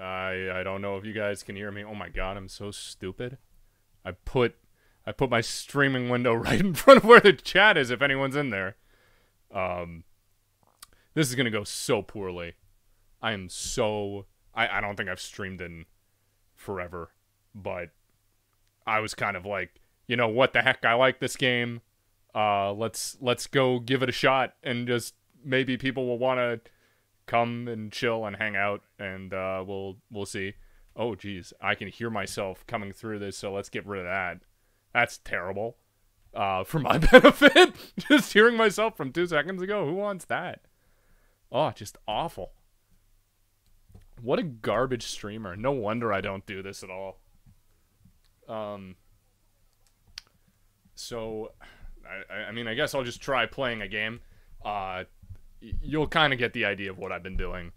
I I don't know if you guys can hear me. Oh my god, I'm so stupid. I put I put my streaming window right in front of where the chat is if anyone's in there. Um this is going to go so poorly. I am so I I don't think I've streamed in forever, but I was kind of like, you know, what the heck? I like this game. Uh let's let's go give it a shot and just maybe people will want to come and chill and hang out and uh we'll we'll see. Oh geez, I can hear myself coming through this, so let's get rid of that. That's terrible. Uh, for my benefit, just hearing myself from two seconds ago. Who wants that? Oh, just awful. What a garbage streamer. No wonder I don't do this at all. Um. So, I, I mean, I guess I'll just try playing a game. Uh, you'll kind of get the idea of what I've been doing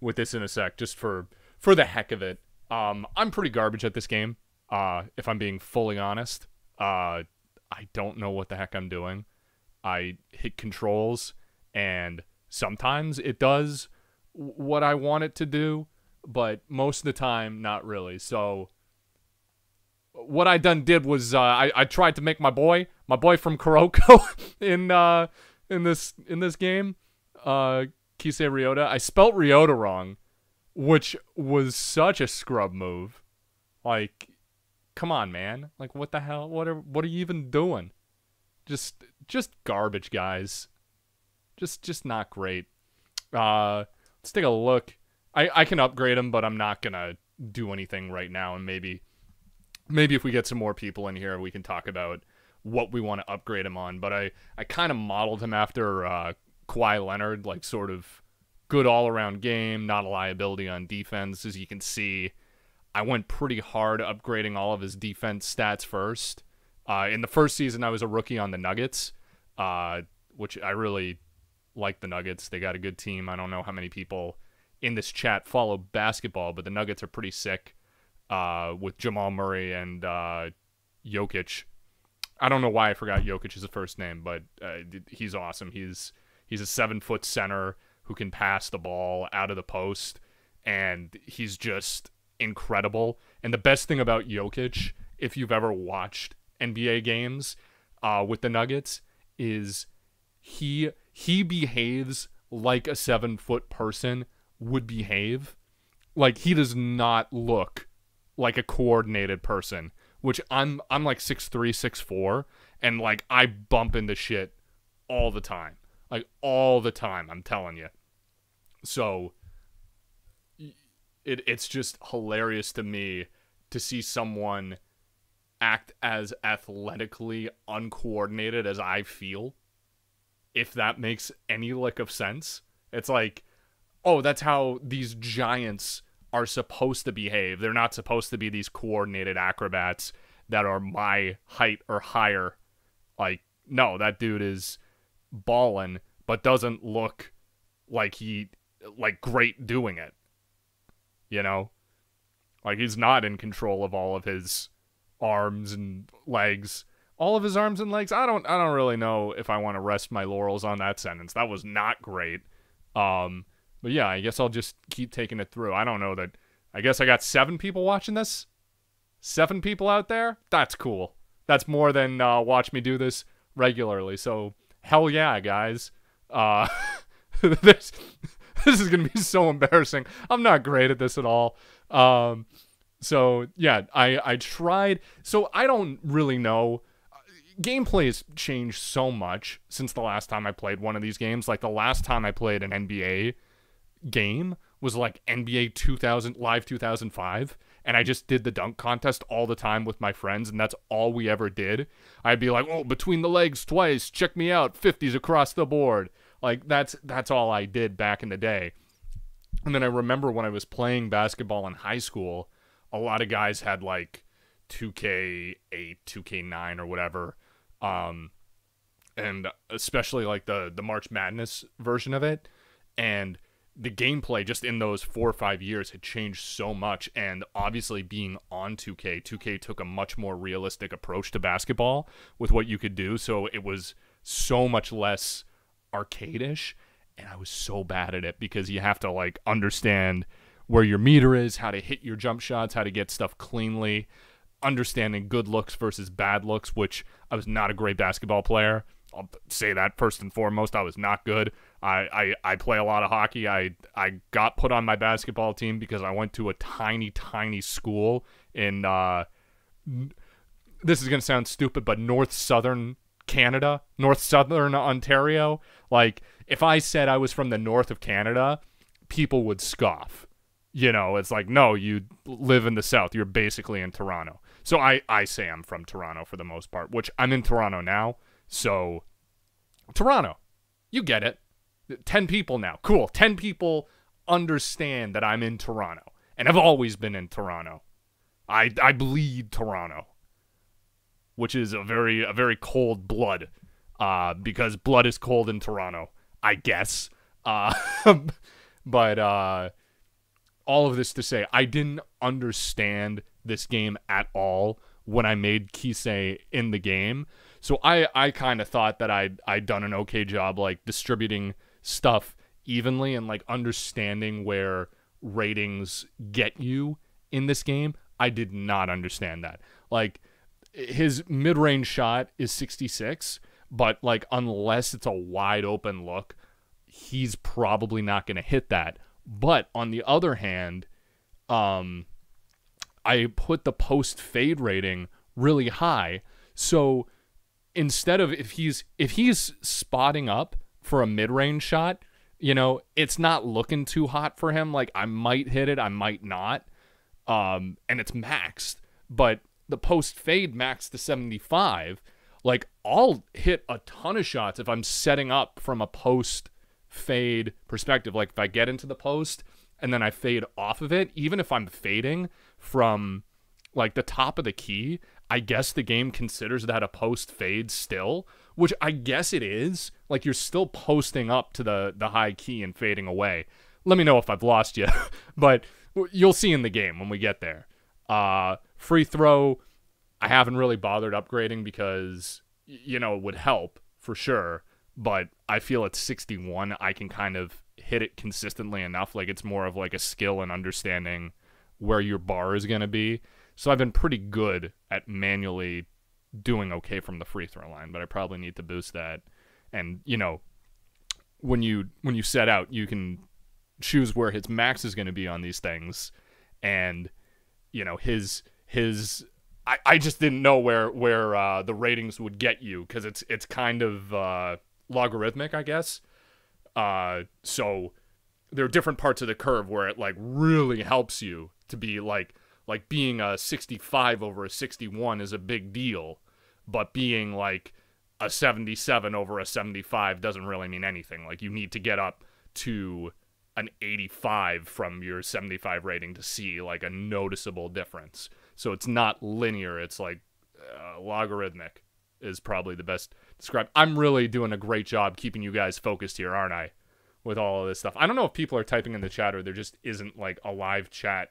with this in a sec, just for for the heck of it. Um, I'm pretty garbage at this game. Uh, if I'm being fully honest, uh, I don't know what the heck I'm doing. I hit controls, and sometimes it does what I want it to do, but most of the time, not really. So, what I done did was uh, I I tried to make my boy, my boy from Kuroko, in uh in this in this game, uh, Kise Ryota. I spelt Ryota wrong which was such a scrub move. Like, come on, man. Like, what the hell? What are what are you even doing? Just just garbage, guys. Just just not great. Uh, let's take a look. I I can upgrade him, but I'm not gonna do anything right now. And maybe maybe if we get some more people in here, we can talk about what we want to upgrade him on. But I I kind of modeled him after uh, Kawhi Leonard, like sort of good all around game, not a liability on defense. As you can see, I went pretty hard upgrading all of his defense stats first. Uh, in the first season, I was a rookie on the Nuggets, uh, which I really like the Nuggets. They got a good team. I don't know how many people in this chat follow basketball, but the Nuggets are pretty sick uh, with Jamal Murray and uh, Jokic. I don't know why I forgot Jokic's first name, but uh, he's awesome. He's he's a seven foot center who can pass the ball out of the post, and he's just incredible. And the best thing about Jokic, if you've ever watched NBA games uh, with the Nuggets, is he he behaves like a seven foot person would behave. Like he does not look like a coordinated person. Which I'm I'm like six three, six four, and like I bump into shit all the time. Like all the time, I'm telling you. So it it's just hilarious to me to see someone act as athletically uncoordinated as I feel. If that makes any lick of sense. It's like, oh, that's how these giants are supposed to behave. They're not supposed to be these coordinated acrobats that are my height or higher. Like, no, that dude is ballin', but doesn't look like he like great doing it. You know? Like he's not in control of all of his arms and legs. All of his arms and legs. I don't I don't really know if I want to rest my laurels on that sentence. That was not great. Um but yeah, I guess I'll just keep taking it through. I don't know that I guess I got 7 people watching this. 7 people out there? That's cool. That's more than uh, watch me do this regularly. So hell yeah, guys. Uh there's this is gonna be so embarrassing. I'm not great at this at all. Um, so yeah, I I tried. So I don't really know. Gameplay has changed so much since the last time I played one of these games. Like the last time I played an NBA game was like NBA 2000 Live 2005 and I just did the dunk contest all the time with my friends, and that's all we ever did. I'd be like, "Oh, between the legs twice, check me out, 50s across the board," Like that's that's all I did back in the day. And then I remember when I was playing basketball in high school, a lot of guys had like 2K8, 2K9 or whatever. Um and especially like the the March Madness version of it and the gameplay just in those 4 or 5 years had changed so much and obviously being on 2K 2K took a much more realistic approach to basketball with what you could do so it was so much less arcadish and I was so bad at it because you have to like understand where your meter is, how to hit your jump shots, how to get stuff cleanly, understanding good looks versus bad looks, which I was not a great basketball player. I'll say that first and foremost. I was not good. I, I, I play a lot of hockey. I I got put on my basketball team because I went to a tiny, tiny school in uh this is gonna sound stupid, but north southern Canada, north southern Ontario. Like if I said I was from the north of Canada, people would scoff. You know, it's like, no, you live in the south. You're basically in Toronto. So I, I say I'm from Toronto for the most part, which I'm in Toronto now. So Toronto, you get it. 10 people now. Cool. 10 people understand that I'm in Toronto and have always been in Toronto. I I bleed Toronto, which is a very a very cold blood, uh, because blood is cold in Toronto, I guess. Uh, but uh, all of this to say, I didn't understand this game at all when I made Kise in the game. So I I kind of thought that I'd, I'd done an okay job like distributing stuff evenly and like understanding where ratings get you in this game. I did not understand that. Like his mid-range shot is 66, but like unless it's a wide open look, he's probably not going to hit that. But on the other hand, um I put the post fade rating really high. So instead of if he's if he's spotting up for a mid-range shot, you know, it's not looking too hot for him. Like I might hit it, I might not um, and it's maxed, but the post fade maxed to 75. Like I'll hit a ton of shots if I'm setting up from a post fade perspective. Like if I get into the post and then I fade off of it, even if I'm fading from like the top of the key, I guess the game considers that a post fade still, which I guess it is. Like you're still posting up to the the high key and fading away. Let me know if I've lost you, but you'll see in the game when we get there. Uh, free throw, I haven't really bothered upgrading because you know it would help for sure, but I feel at 61 I can kind of hit it consistently enough. Like it's more of like a skill and understanding where your bar is going to be. So I've been pretty good at manually doing okay from the free throw line, but I probably need to boost that. And you know, when you when you set out, you can choose where his max is going to be on these things, and you know his his. I, I just didn't know where where uh, the ratings would get you because it's it's kind of uh, logarithmic, I guess. Uh, so there are different parts of the curve where it like really helps you to be like like being a 65 over a 61 is a big deal, but being like a 77 over a 75 doesn't really mean anything. Like you need to get up to an 85 from your 75 rating to see like a noticeable difference. So it's not linear, it's like uh, logarithmic is probably the best describe. I'm really doing a great job keeping you guys focused here, aren't I? With all of this stuff. I don't know if people are typing in the chat or there just isn't like a live chat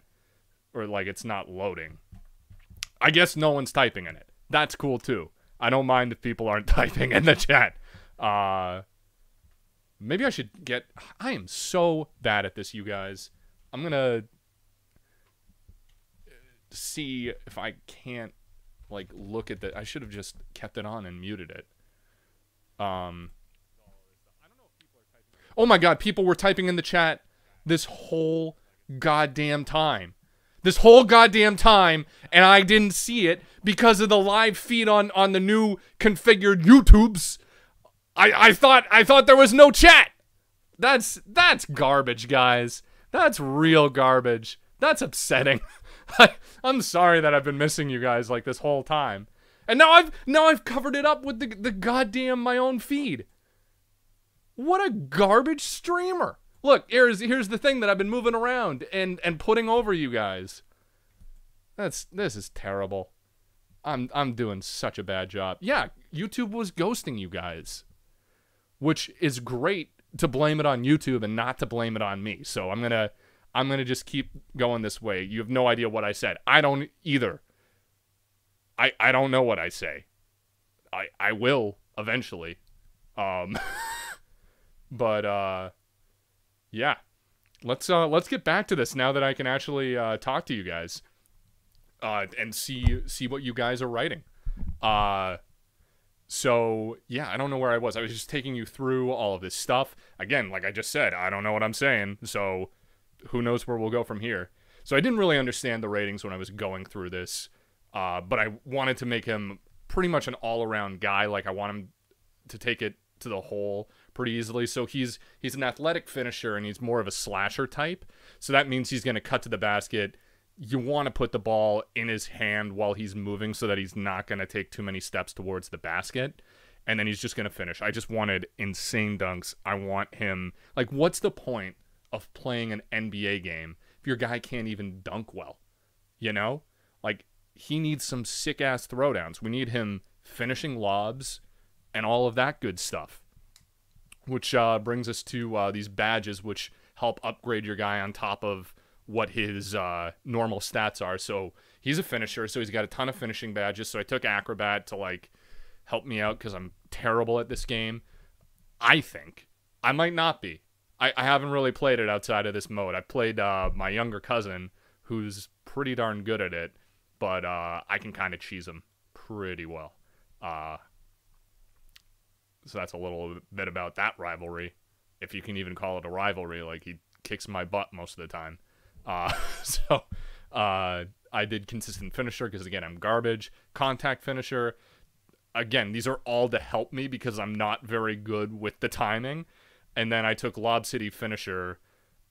or like it's not loading. I guess no one's typing in it. That's cool too. I don't mind if people aren't typing in the chat. Uh Maybe I should get. I am so bad at this, you guys. I'm gonna see if I can't like look at the. I should have just kept it on and muted it. Um. Oh my god, people were typing in the chat this whole goddamn time. This whole goddamn time, and I didn't see it because of the live feed on on the new configured YouTubes. I, I thought I thought there was no chat. That's that's garbage, guys. That's real garbage. That's upsetting. I, I'm sorry that I've been missing you guys like this whole time. And now I've now I've covered it up with the the goddamn my own feed. What a garbage streamer. Look, here's here's the thing that I've been moving around and and putting over you guys. That's this is terrible. I'm I'm doing such a bad job. Yeah, YouTube was ghosting you guys which is great to blame it on YouTube and not to blame it on me. So I'm going to I'm going to just keep going this way. You have no idea what I said. I don't either. I I don't know what I say. I I will eventually. Um but uh yeah. let's uh let's get back to this now that I can actually uh, talk to you guys, uh, and see see what you guys are writing. Uh, so yeah, I don't know where I was. I was just taking you through all of this stuff. Again, like I just said, I don't know what I'm saying. So who knows where we'll go from here. So I didn't really understand the ratings when I was going through this, uh, but I wanted to make him pretty much an all-around guy. Like I want him to take it to the hole pretty easily. So he's he's an athletic finisher and he's more of a slasher type. So that means he's going to cut to the basket. You want to put the ball in his hand while he's moving so that he's not going to take too many steps towards the basket. And then he's just going to finish. I just wanted insane dunks. I want him. Like, what's the point of playing an NBA game if your guy can't even dunk well? You know? Like, he needs some sick ass throwdowns. We need him finishing lobs and all of that good stuff. Which uh, brings us to uh, these badges, which help upgrade your guy on top of what his uh, normal stats are. So he's a finisher, so he's got a ton of finishing badges. So I took Acrobat to like help me out because I'm terrible at this game. I think I might not be. I, I haven't really played it outside of this mode. I played uh, my younger cousin, who's pretty darn good at it, but uh, I can kind of cheese him pretty well. So that's a little bit about that rivalry, if you can even call it a rivalry. Like he kicks my butt most of the time. Uh, so uh, I did consistent finisher because again I'm garbage. Contact finisher. Again, these are all to help me because I'm not very good with the timing. And then I took Lob City finisher,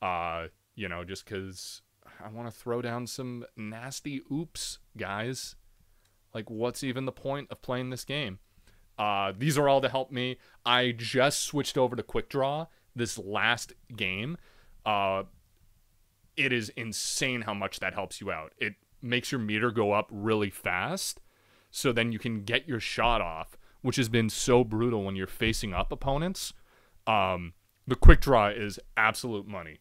uh, you know, just because I want to throw down some nasty oops, guys. Like, what's even the point of playing this game? Uh, these are all to help me. I just switched over to Quick Draw this last game. Uh, it is insane how much that helps you out. It makes your meter go up really fast, so then you can get your shot off, which has been so brutal when you're facing up opponents. Um, the Quick Draw is absolute money.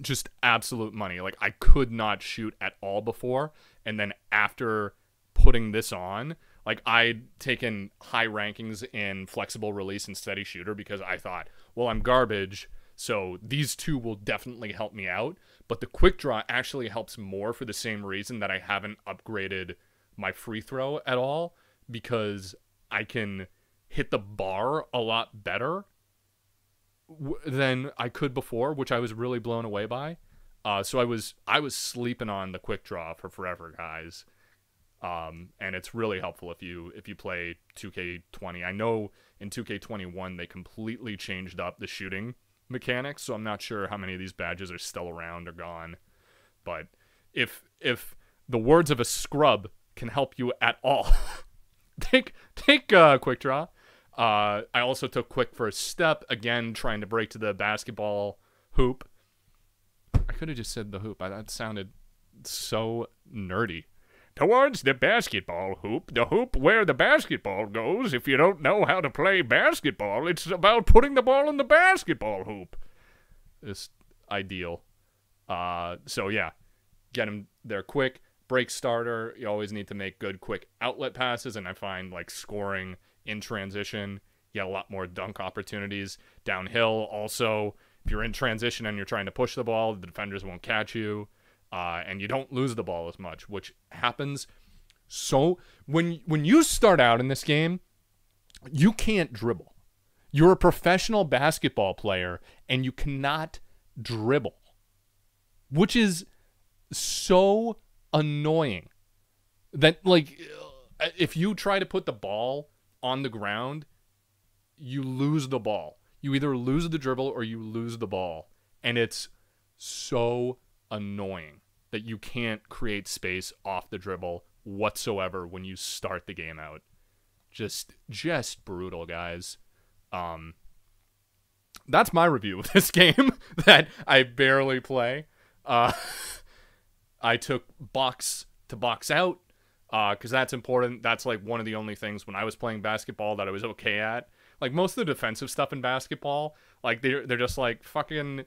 Just absolute money. Like I could not shoot at all before, and then after putting this on, like I'd taken high rankings in flexible release and steady shooter because I thought, well, I'm garbage, so these two will definitely help me out. But the quick draw actually helps more for the same reason that I haven't upgraded my free throw at all because I can hit the bar a lot better than I could before, which I was really blown away by. Uh, so I was I was sleeping on the quick draw for forever, guys. Um, and it's really helpful if you if you play 2K20. I know in 2K21 they completely changed up the shooting mechanics, so I'm not sure how many of these badges are still around or gone. But if if the words of a scrub can help you at all, take take uh, quick draw. Uh, I also took quick first step again, trying to break to the basketball hoop. I could have just said the hoop. I, that sounded so nerdy towards the basketball hoop, the hoop where the basketball goes. If you don't know how to play basketball, it's about putting the ball in the basketball hoop. It's ideal. Uh, so yeah, get him there quick. Break starter. You always need to make good, quick outlet passes, and I find like scoring in transition, you get a lot more dunk opportunities downhill. Also, if you're in transition and you're trying to push the ball, the defenders won't catch you uh, and you don't lose the ball as much, which happens. So when when you start out in this game, you can't dribble. You're a professional basketball player and you cannot dribble, which is so annoying. That like if you try to put the ball on the ground, you lose the ball. You either lose the dribble or you lose the ball. And it's so annoying that you can't create space off the dribble whatsoever when you start the game out. Just just brutal, guys. Um that's my review of this game that I barely play. Uh I took box to box out uh, because that's important. That's like one of the only things when I was playing basketball that I was okay at. Like most of the defensive stuff in basketball, like they're they're just like fucking,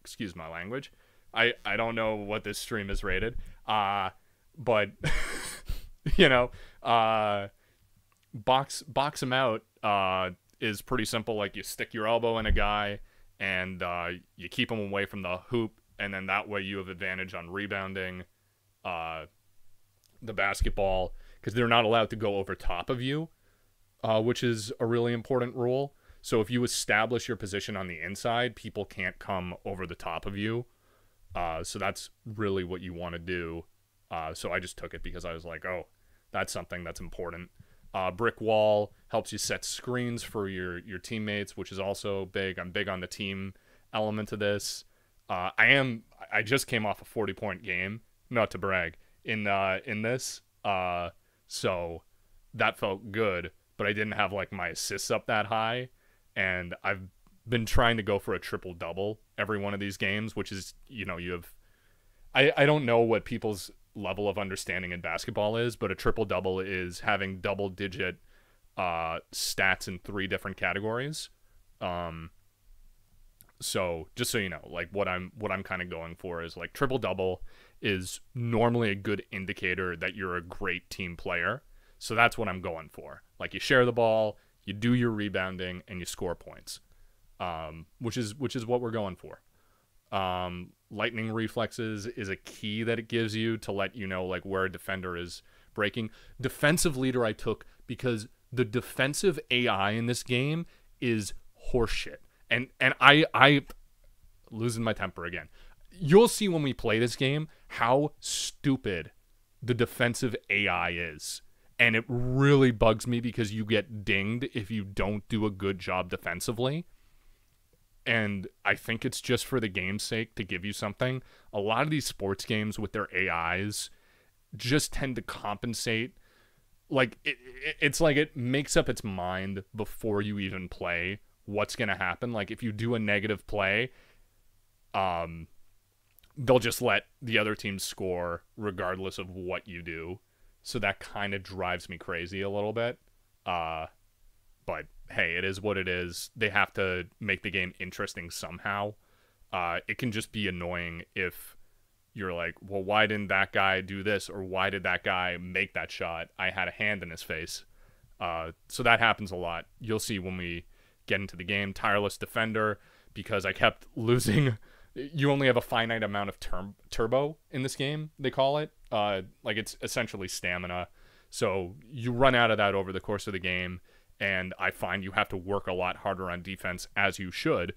excuse my language, I I don't know what this stream is rated. Uh but you know, uh box box him out uh is pretty simple like you stick your elbow in a guy and uh, you keep them away from the hoop, and then that way you have advantage on rebounding uh, the basketball because they're not allowed to go over top of you, uh, which is a really important rule. So if you establish your position on the inside, people can't come over the top of you. Uh, so that's really what you want to do. Uh, so I just took it because I was like, oh, that's something that's important. Uh, brick wall helps you set screens for your your teammates, which is also big. I'm big on the team element of this. Uh, I am. I just came off a 40 point game, not to brag, in uh, in this. Uh, so that felt good, but I didn't have like my assists up that high, and I've been trying to go for a triple double every one of these games, which is you know you have. I I don't know what people's level of understanding in basketball is, but a triple double is having double digit uh, stats in three different categories. Um, so just so you know, like what I'm what I'm kind of going for is like triple double is normally a good indicator that you're a great team player. So that's what I'm going for. Like you share the ball, you do your rebounding, and you score points, um, which is which is what we're going for. Um, lightning reflexes is a key that it gives you to let you know like where a defender is breaking. Defensive leader I took because the defensive AI in this game is horseshit. And and I I losing my temper again. You'll see when we play this game how stupid the defensive AI is. And it really bugs me because you get dinged if you don't do a good job defensively and I think it's just for the game's sake to give you something. A lot of these sports games with their AIs just tend to compensate. Like it, it's like it makes up its mind before you even play what's gonna happen. Like if you do a negative play, um, they'll just let the other team score regardless of what you do. So that kind of drives me crazy a little bit. Uh, but hey, it is what it is. They have to make the game interesting somehow. Uh, it can just be annoying if you're like, well, why didn't that guy do this or why did that guy make that shot? I had a hand in his face. Uh, so that happens a lot. You'll see when we get into the game. Tireless defender because I kept losing. You only have a finite amount of ter- turbo in this game. They call it uh, like it's essentially stamina. So you run out of that over the course of the game and I find you have to work a lot harder on defense as you should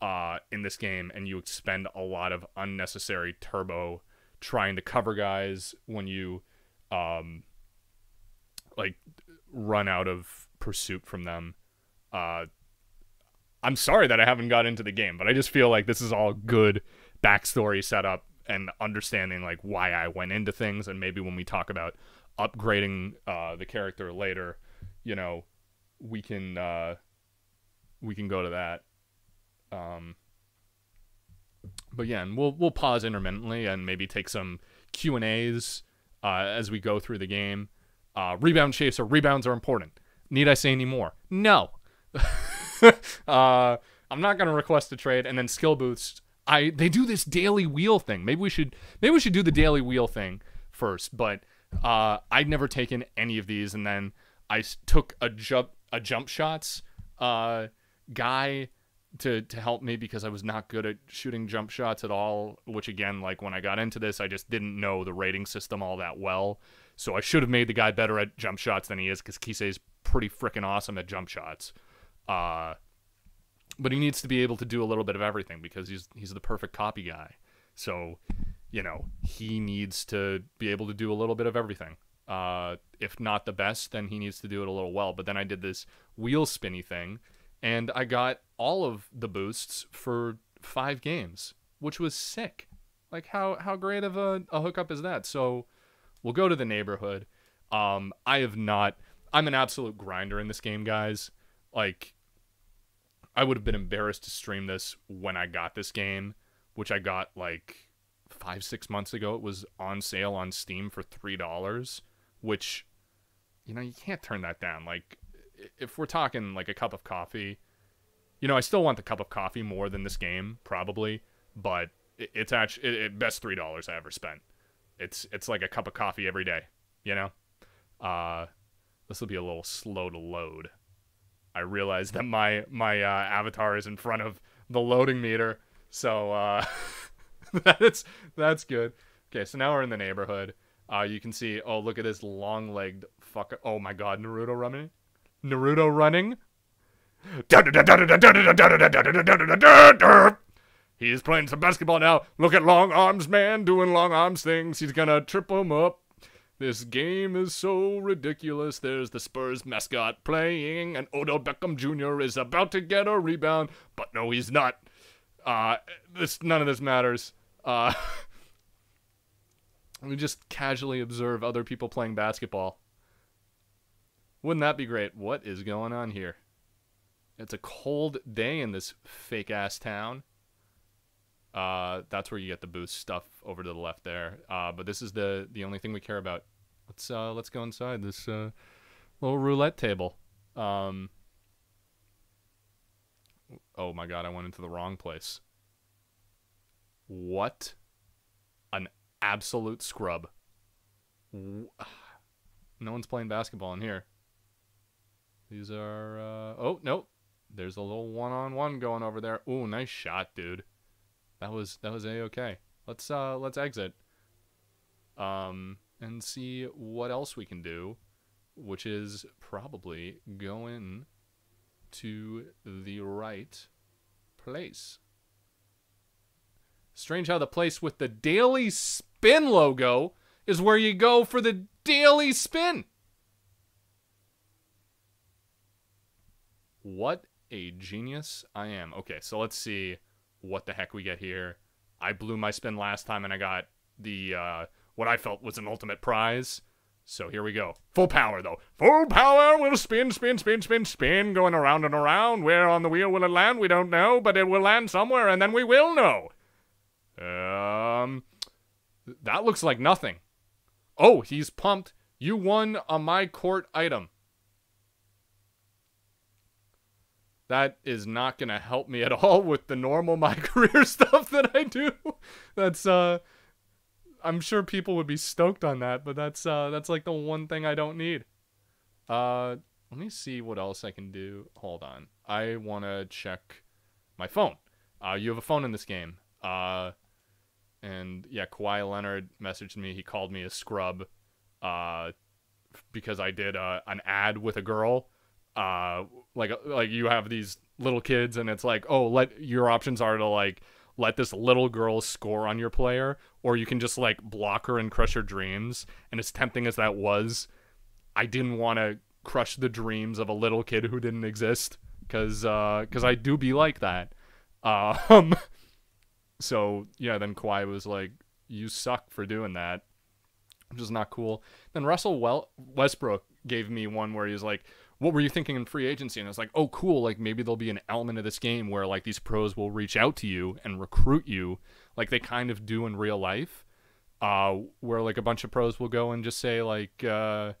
uh, in this game, and you expend a lot of unnecessary turbo trying to cover guys when you um, like run out of pursuit from them. Uh, I'm sorry that I haven't got into the game, but I just feel like this is all good backstory setup and understanding like why I went into things, and maybe when we talk about upgrading uh, the character later, you know, we can uh, we can go to that. Um, but yeah, and we'll we'll pause intermittently and maybe take some Q and A's uh, as we go through the game. Uh, rebound or rebounds are important. Need I say any more? No. uh, I'm not gonna request a trade, and then skill boosts. I they do this daily wheel thing. Maybe we should maybe we should do the daily wheel thing first. But uh, I'd never taken any of these, and then I took a jump a jump shots uh, guy to to help me because I was not good at shooting jump shots at all. Which again, like when I got into this, I just didn't know the rating system all that well. So I should have made the guy better at jump shots than he is because Kise is pretty freaking awesome at jump shots. Uh, but he needs to be able to do a little bit of everything because he's he's the perfect copy guy. So, you know, he needs to be able to do a little bit of everything. Uh, if not the best, then he needs to do it a little well. But then I did this wheel spinny thing, and I got all of the boosts for five games, which was sick. Like how how great of a, a hookup is that? So we'll go to the neighborhood. Um, I have not. I'm an absolute grinder in this game, guys. Like, I would have been embarrassed to stream this when I got this game, which I got like five six months ago. It was on sale on Steam for three dollars which you know you can't turn that down like if we're talking like a cup of coffee you know i still want the cup of coffee more than this game probably but it's actually it, it best three dollars i ever spent it's it's like a cup of coffee every day you know uh this will be a little slow to load i realize that my my uh, avatar is in front of the loading meter. So uh, that's that's good. Okay, so now we're in the neighborhood. Uh, you can see. Oh, look at this long-legged fucker. Oh my God, Naruto running. Naruto running. He's playing some basketball now. Look at Long Arms Man doing Long Arms things. He's gonna trip him up. This game is so ridiculous. There's the Spurs mascot playing, and Odell Beckham Jr. is about to get a rebound, but no, he's not. Uh, this none of this matters. Uh, we just casually observe other people playing basketball. Wouldn't that be great? What is going on here? It's a cold day in this fake ass town. Uh, that's where you get the boost stuff over to the left there. Uh, but this is the the only thing we care about. Let's uh, let's go inside this uh, little roulette table. Um, oh my god, I went into the wrong place. What? Absolute scrub. No one's playing basketball in here. These are uh, oh no, there's a little one-on-one going over there. Ooh, nice shot, dude. That was that was a okay. Let's uh let's exit. Um and see what else we can do, which is probably go in to the right place. Strange how the place with the Daily Spin logo is where you go for the Daily Spin. What a genius I am. Okay, so let's see what the heck we get here. I blew my spin last time and I got the uh, what I felt was an ultimate prize. So here we go. Full power, though. Full power will spin, spin, spin, spin, spin, going around and around. Where on the wheel will it land? We don't know, but it will land somewhere, and then we will know. Um, that looks like nothing. Oh, he's pumped. You won a my court item. That is not going to help me at all with the normal my career stuff that I do. That's uh I'm sure people would be stoked on that, but that's uh that's like the one thing I don't need. Uh let me see what else I can do. Hold on. I want to check my phone. Uh you have a phone in this game. Uh and yeah, Kawhi Leonard messaged me. He called me a scrub uh because I did uh, an ad with a girl. Uh like like you have these little kids and it's like, "Oh, let your options are to like let this little girl score on your player, or you can just like block her and crush her dreams. And as tempting as that was, I didn't want to crush the dreams of a little kid who didn't exist, because because uh, I do be like that. Um, so yeah, then Kawhi was like, "You suck for doing that," which is not cool. Then Russell well- Westbrook gave me one where he's like, what were you thinking in free agency? And it's like, oh, cool. Like maybe there'll be an element of this game where like these pros will reach out to you and recruit you, like they kind of do in real life. Uh, where like a bunch of pros will go and just say like, uh,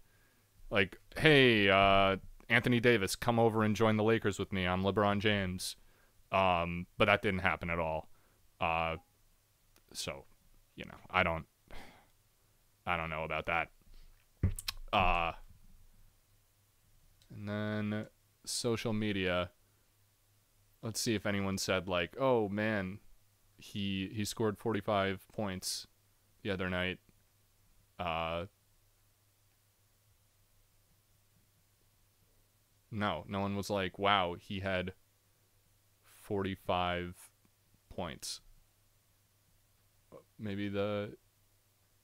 like, hey, uh, Anthony Davis, come over and join the Lakers with me. I'm LeBron James. Um, but that didn't happen at all. Uh, so, you know, I don't, I don't know about that. Uh, and then social media. Let's see if anyone said like, "Oh man, he he scored 45 points the other night." Uh No, no one was like, "Wow, he had 45 points." Maybe the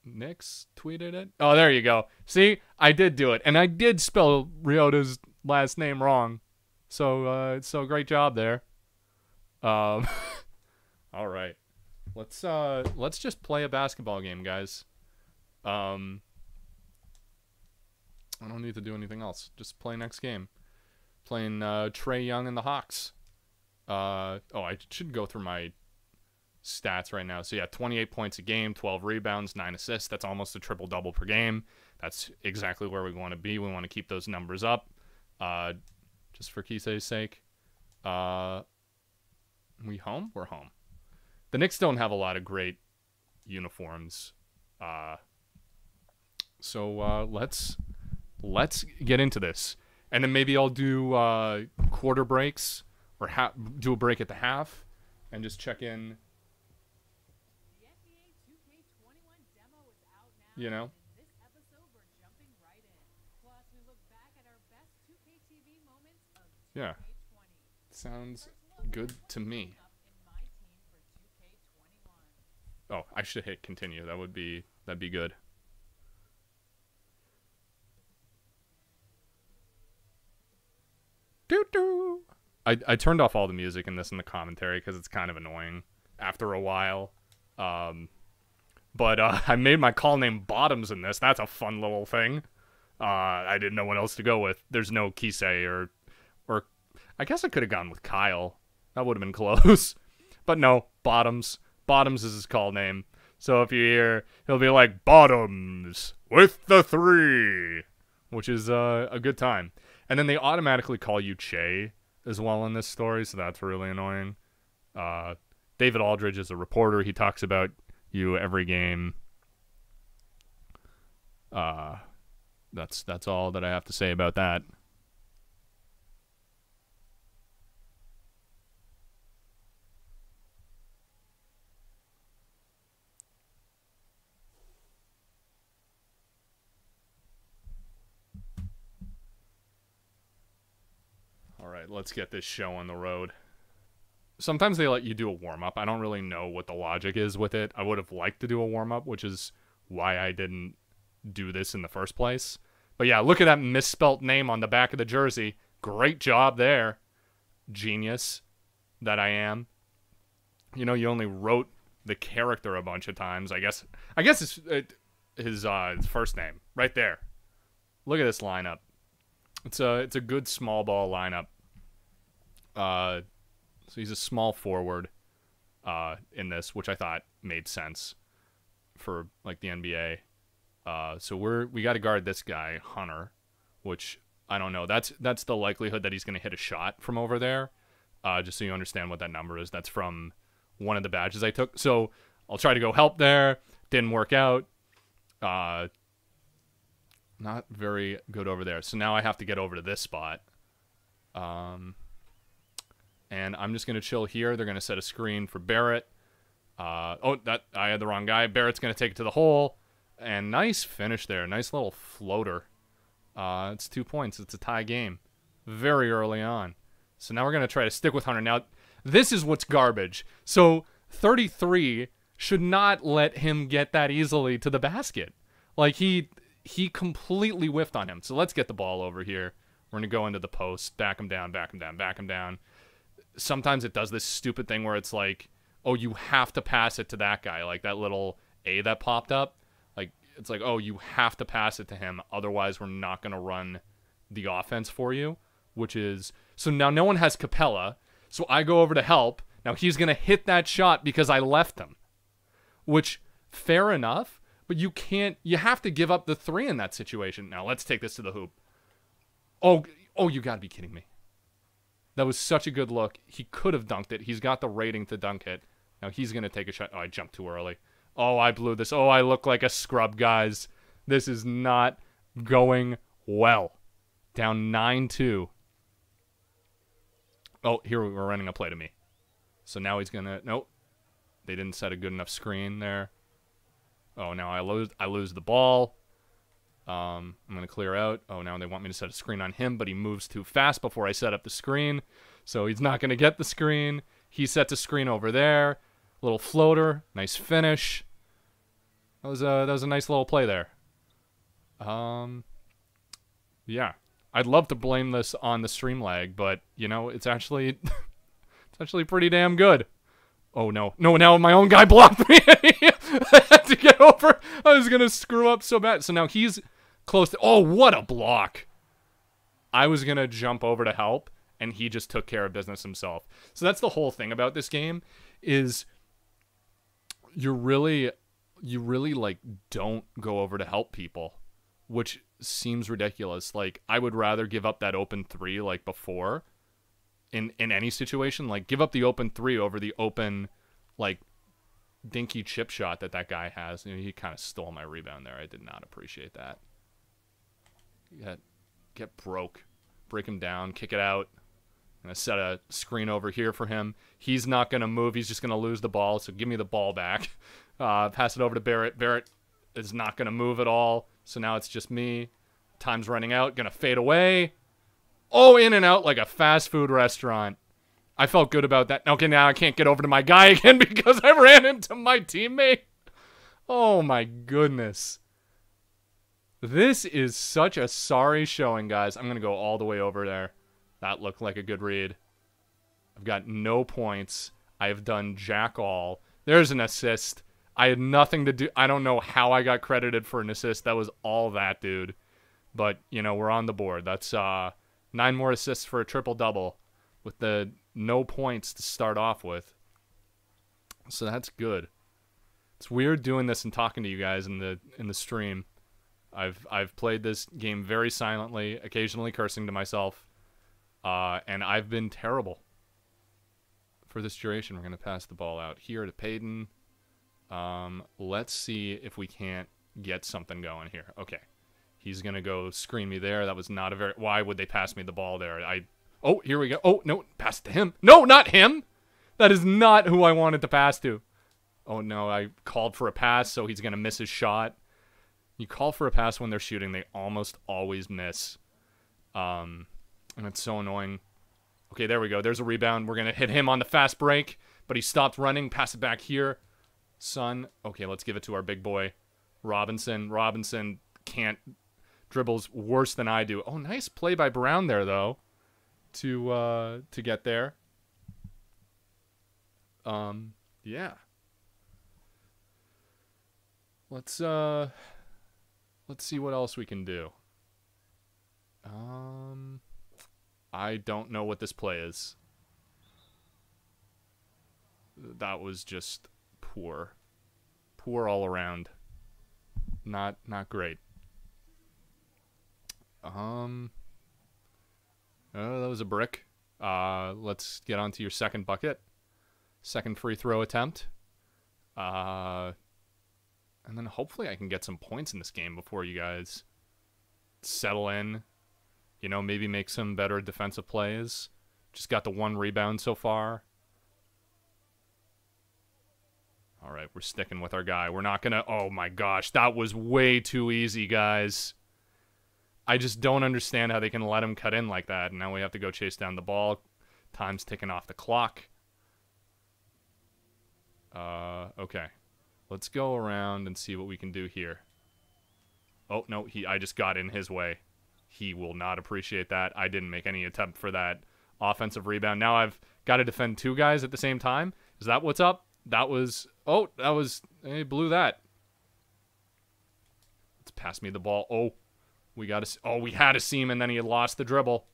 Knicks tweeted it. Oh, there you go. See, I did do it, and I did spell Ryota's last name wrong. So, uh, so great job there. Um, all right, let's uh, let's just play a basketball game, guys. Um, I don't need to do anything else. Just play next game. Playing uh, Trae Young and the Hawks. Uh, oh, I should go through my stats right now. So yeah, 28 points a game, 12 rebounds, 9 assists. That's almost a triple double per game. That's exactly where we want to be. We want to keep those numbers up. Uh, just for Kise's sake. Uh, we home? We're home. The Knicks don't have a lot of great uniforms. Uh, so uh, let's let's get into this, and then maybe I'll do uh, quarter breaks or ha- do a break at the half and just check in. The NBA 2K21 demo is out now. You know? and In this episode, we're jumping right in. Plus, we look back at our best 2K TV moments of 2K20. Yeah. Sounds good to me. coming up in my team for 2K21. Oh, I should hit continue. That would be that'd be good. Doo doo. I I turned off all the music in this in the commentary because it's kind of annoying after a while. Um, but uh, I made my call name Bottoms in this. That's a fun little thing. Uh, I didn't know what else to go with. There's no Kise or or I guess I could have gone with Kyle. That would have been close. But no, Bottoms. Bottoms is his call name. So if you hear, he'll be like Bottoms with the three, which is uh, a good time. And then they automatically call you Che as well in this story, so that's really annoying. Uh, David Aldridge is a reporter. He talks about you every game. Uh, that's that's all that I have to say about that. All right, let's get this show on the road. Sometimes they let you do a warm up. I don't really know what the logic is with it. I would have liked to do a warm up, which is why I didn't do this in the first place. But yeah, look at that misspelt name on the back of the jersey. Great job there. Genius that I am. You know, you only wrote the character a bunch of times. I guess I guess it's it, his uh his first name right there. Look at this lineup. It's a it's a good small ball lineup. Uh, so he's a small forward, uh, in this, which I thought made sense for like the NBA. Uh, so we're we got to guard this guy Hunter, which I don't know. That's that's the likelihood that he's going to hit a shot from over there. Uh, just so you understand what that number is. That's from one of the badges I took. So I'll try to go help there. Didn't work out. Uh, not very good over there. So now I have to get over to this spot. Um, and I'm just gonna chill here. They're gonna set a screen for Barrett. Uh, oh, that I had the wrong guy. Barrett's gonna take it to the hole, and nice finish there. Nice little floater. Uh, it's two points. It's a tie game, very early on. So now we're gonna try to stick with Hunter. Now, this is what's garbage. So 33 should not let him get that easily to the basket. Like he he completely whiffed on him. So let's get the ball over here. We're gonna go into the post, back him down, back him down, back him down. Sometimes it does this stupid thing where it's like, oh, you have to pass it to that guy, like that little A that popped up. Like it's like, oh, you have to pass it to him, otherwise we're not gonna run the offense for you. Which is so now no one has Capela, so I go over to help. Now he's gonna hit that shot because I left him. Which fair enough, but you can't you have to give up the three in that situation. Now let's take this to the hoop. Oh oh you gotta be kidding me. That was such a good look. He could have dunked it. He's got the rating to dunk it. Now he's gonna take a shot. Oh, I jumped too early. Oh, I blew this. Oh, I look like a scrub, guys. This is not going well. Down 9 2. Oh, here we're running a play to me. So now he's gonna. Nope. They didn't set a good enough screen there. Oh, now I lose. I lose the ball. Um, I'm gonna clear out. Oh, now they want me to set a screen on him, but he moves too fast before I set up the screen, so he's not gonna get the screen. He sets a screen over there. Little floater, nice finish. That was a that was a nice little play there. Um, yeah, I'd love to blame this on the stream lag, but you know it's actually it's actually pretty damn good. Oh no, no! Now my own guy blocked me. I had to get over. I was gonna screw up so bad. So now he's close. To, oh, what a block! I was gonna jump over to help, and he just took care of business himself. So that's the whole thing about this game is you're really you really like don't go over to help people, which seems ridiculous. Like I would rather give up that open 3 like before in in any situation, like give up the open 3 over the open like dinky chip shot that that guy has. You know, he kind of stole my rebound there. I did not appreciate that. Get get broke. Break him down, kick it out. I'm gonna set a screen over here for him. He's not gonna move. He's just gonna lose the ball. So give me the ball back. Uh, pass it over to Barrett. Barrett is not gonna move at all. So now it's just me. Time's running out. Gonna fade away. Oh, in and out like a fast food restaurant. I felt good about that. Okay, now I can't get over to my guy again because I ran into my teammate. Oh my goodness. This is such a sorry showing, guys. I'm going to go all the way over there. That looked like a good read. I've got no points. I have done jack all. There's an assist. I had nothing to do. I don't know how I got credited for an assist. That was all that, dude. But, you know, we're on the board. That's uh nine more assists for a triple double with the no points to start off with. So that's good. It's weird doing this and talking to you guys in the in the stream. I've I've played this game very silently, occasionally cursing to myself, uh, and I've been terrible. For this duration, we're gonna pass the ball out here to Payton. Um, let's see if we can't get something going here. Okay, he's gonna go screen me there. That was not a very. Why would they pass me the ball there? I. Oh, here we go. Oh no, pass to him. No, not him. That is not who I wanted to pass to. Oh no, I called for a pass, so he's gonna miss his shot. You call for a pass when they're shooting, they almost always miss. Um, and it's so annoying. Okay, there we go. There's a rebound. We're going to hit him on the fast break, but he stopped running. Pass it back here. Son. Okay, let's give it to our big boy, Robinson. Robinson can't dribbles worse than I do. Oh, nice play by Brown there though, to uh, to get there. Um, yeah. Let's uh let's see what else we can do. Um I don't know what this play is. That was just poor. Poor all around. Not not great. Um Oh, that was a brick. Uh let's get on to your second bucket. Second free throw attempt. Uh and then hopefully I can get some points in this game before you guys settle in. You know, maybe make some better defensive plays. Just got the one rebound so far. All right, we're sticking with our guy. We're not going to. Oh my gosh, that was way too easy, guys. I just don't understand how they can let him cut in like that. And now we have to go chase down the ball. Time's ticking off the clock. Uh, okay. Let's go around and see what we can do here. Oh, no, he I just got in his way. He will not appreciate that. I didn't make any attempt for that offensive rebound. Now I've got to defend two guys at the same time. Is that what's up? That was Oh, that was he blew that. Let's pass me the ball. Oh, we got to Oh, we had a seam and then he lost the dribble.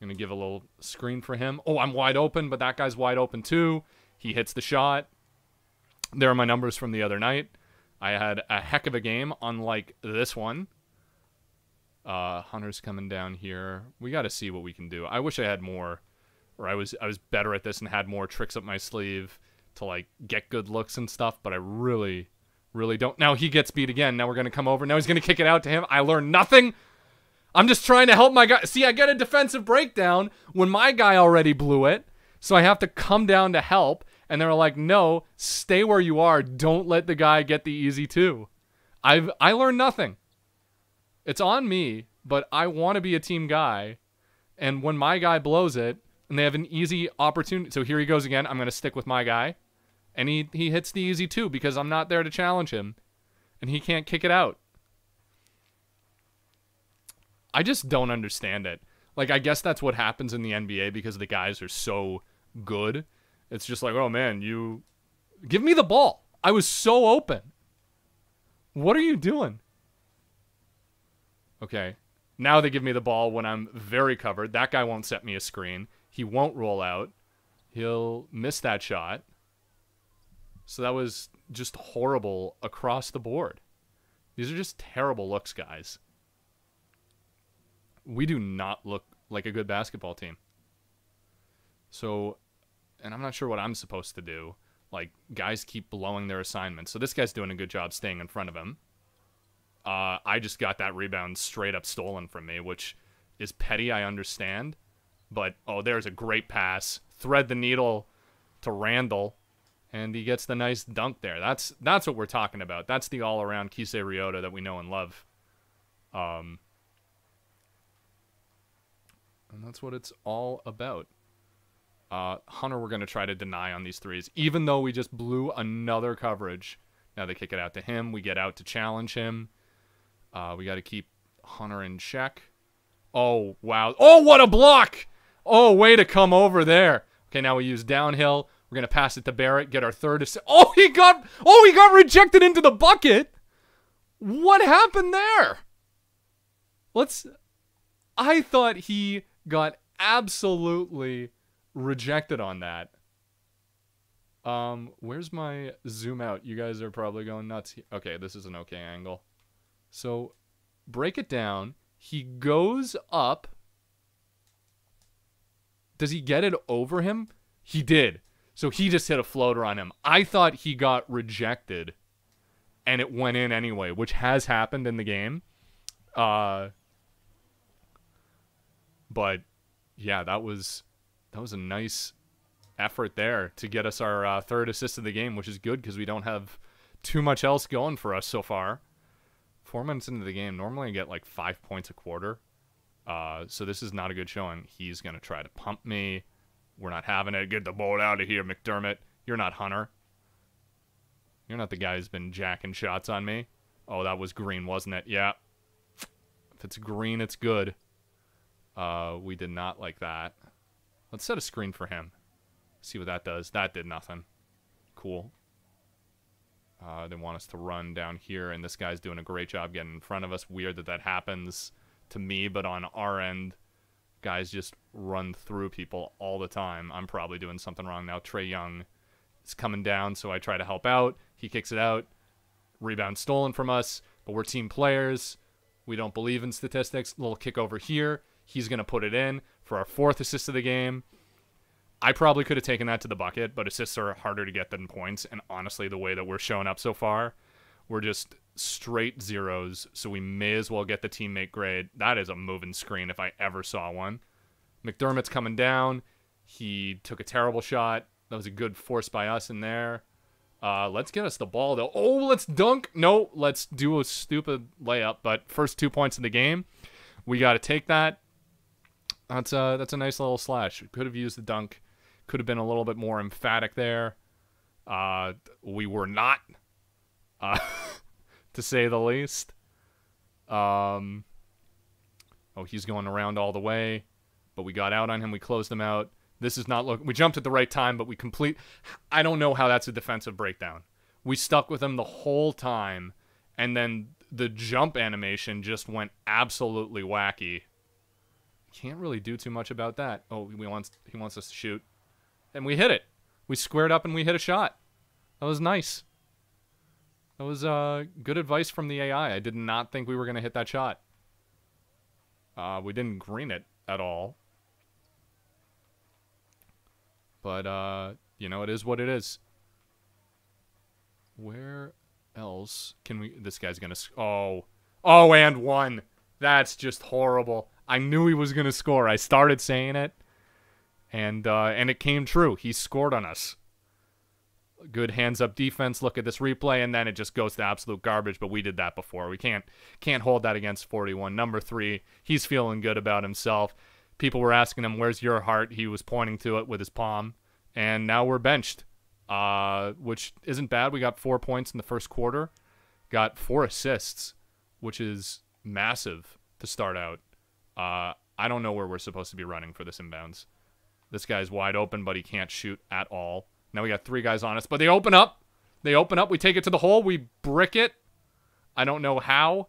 I'm Gonna give a little screen for him. Oh, I'm wide open, but that guy's wide open too. He hits the shot. There are my numbers from the other night. I had a heck of a game, unlike this one. Uh, Hunter's coming down here. We got to see what we can do. I wish I had more, or I was I was better at this and had more tricks up my sleeve to like get good looks and stuff. But I really, really don't. Now he gets beat again. Now we're gonna come over. Now he's gonna kick it out to him. I learned nothing. I'm just trying to help my guy. See, I get a defensive breakdown when my guy already blew it, so I have to come down to help and they're like, "No, stay where you are. Don't let the guy get the easy two. I've I learned nothing. It's on me, but I want to be a team guy, and when my guy blows it and they have an easy opportunity, so here he goes again. I'm gonna stick with my guy, and he he hits the easy two because I'm not there to challenge him, and he can't kick it out. I just don't understand it. Like I guess that's what happens in the NBA because the guys are so good it's just like, oh man, you give me the ball. I was so open. What are you doing? Okay. Now they give me the ball when I'm very covered. That guy won't set me a screen. He won't roll out. He'll miss that shot. So that was just horrible across the board. These are just terrible looks, guys. We do not look like a good basketball team. So and I'm not sure what I'm supposed to do. Like guys keep blowing their assignments. So this guy's doing a good job staying in front of him. Uh, I just got that rebound straight up stolen from me, which is petty. I understand. But oh, there's a great pass. Thread the needle to Randle, and he gets the nice dunk there. That's that's what we're talking about. That's the all-around Kise Ryouta that we know and love. Um, and that's what it's all about. Uh, Hunter, we're going to try to deny on these threes, even though we just blew another coverage. Now they kick it out to him. We get out to challenge him. Uh, we got to keep Hunter in check. Oh, wow. Oh, what a block! Oh, way to come over there. Okay, now we use downhill. We're going to pass it to Barrett, get our third assist. Oh, he got Oh, he got rejected into the bucket. What happened there? Let's I thought he got absolutely rejected on that. Um, where's my zoom out? You guys are probably going nuts. Okay, this is an okay angle. So, break it down. He goes up. Does he get it over him? He did. So he just hit a floater on him. I thought he got rejected and it went in anyway, which has happened in the game. Uh but yeah, that was that was a nice effort there to get us our uh, third assist of the game, which is good because we don't have too much else going for us so far. Four minutes into the game, normally I get like five points a quarter. Uh, so this is not a good showing. He's going to try to pump me. We're not having it. Get the ball out of here, McDermott. You're not Hunter. You're not the guy who's been jacking shots on me. Oh, that was green, wasn't it? Yeah. If it's green, it's good. Uh, we did not like that. Let's set a screen for him. See what that does. That did nothing. Cool. Uh, they want us to run down here, and this guy's doing a great job getting in front of us. Weird that that happens to me, but on our end, guys just run through people all the time. I'm probably doing something wrong now. Trae Young is coming down, so I try to help out. He kicks it out. Rebound stolen from us, but we're team players. We don't believe in statistics. Little kick over here. He's going to put it in for our fourth assist of the game. I probably could have taken that to the bucket, but assists are harder to get than points. And honestly, the way that we're showing up so far, we're just straight zeros. So we may as well get the teammate grade. That is a moving screen if I ever saw one. McDermott's coming down. He took a terrible shot. That was a good force by us in there. Uh, let's get us the ball, though. Oh, let's dunk. No, let's do a stupid layup. But first two points of the game, we got to take that. That's a, that's a nice little slash. We could have used the dunk could have been a little bit more emphatic there. Uh, we were not, uh, to say the least. Um, oh, he's going around all the way, but we got out on him. We closed him out. This is not look. We jumped at the right time, but we complete. I don't know how that's a defensive breakdown. We stuck with him the whole time, and then the jump animation just went absolutely wacky. Can't really do too much about that. Oh, he wants he wants us to shoot and we hit it. We squared up and we hit a shot. That was nice. That was uh, good advice from the AI. I did not think we were going to hit that shot. Uh, we didn't green it at all. But, uh, you know, it is what it is. Where else can we... This guy's going to... Oh. Oh, and one. That's just horrible. I knew he was going to score. I started saying it and uh, and it came true. He scored on us. Good hands up defense. Look at this replay, and then it just goes to absolute garbage. But we did that before. We can't can't hold that against 41. Number three, he's feeling good about himself. People were asking him, "Where's your heart?" He was pointing to it with his palm, and now we're benched, uh, which isn't bad. We got four points in the first quarter, got four assists, which is massive to start out. Uh, I don't know where we're supposed to be running for this inbounds. This guy's wide open, but he can't shoot at all. Now we got three guys on us, but they open up. They open up. We take it to the hole. We brick it. I don't know how.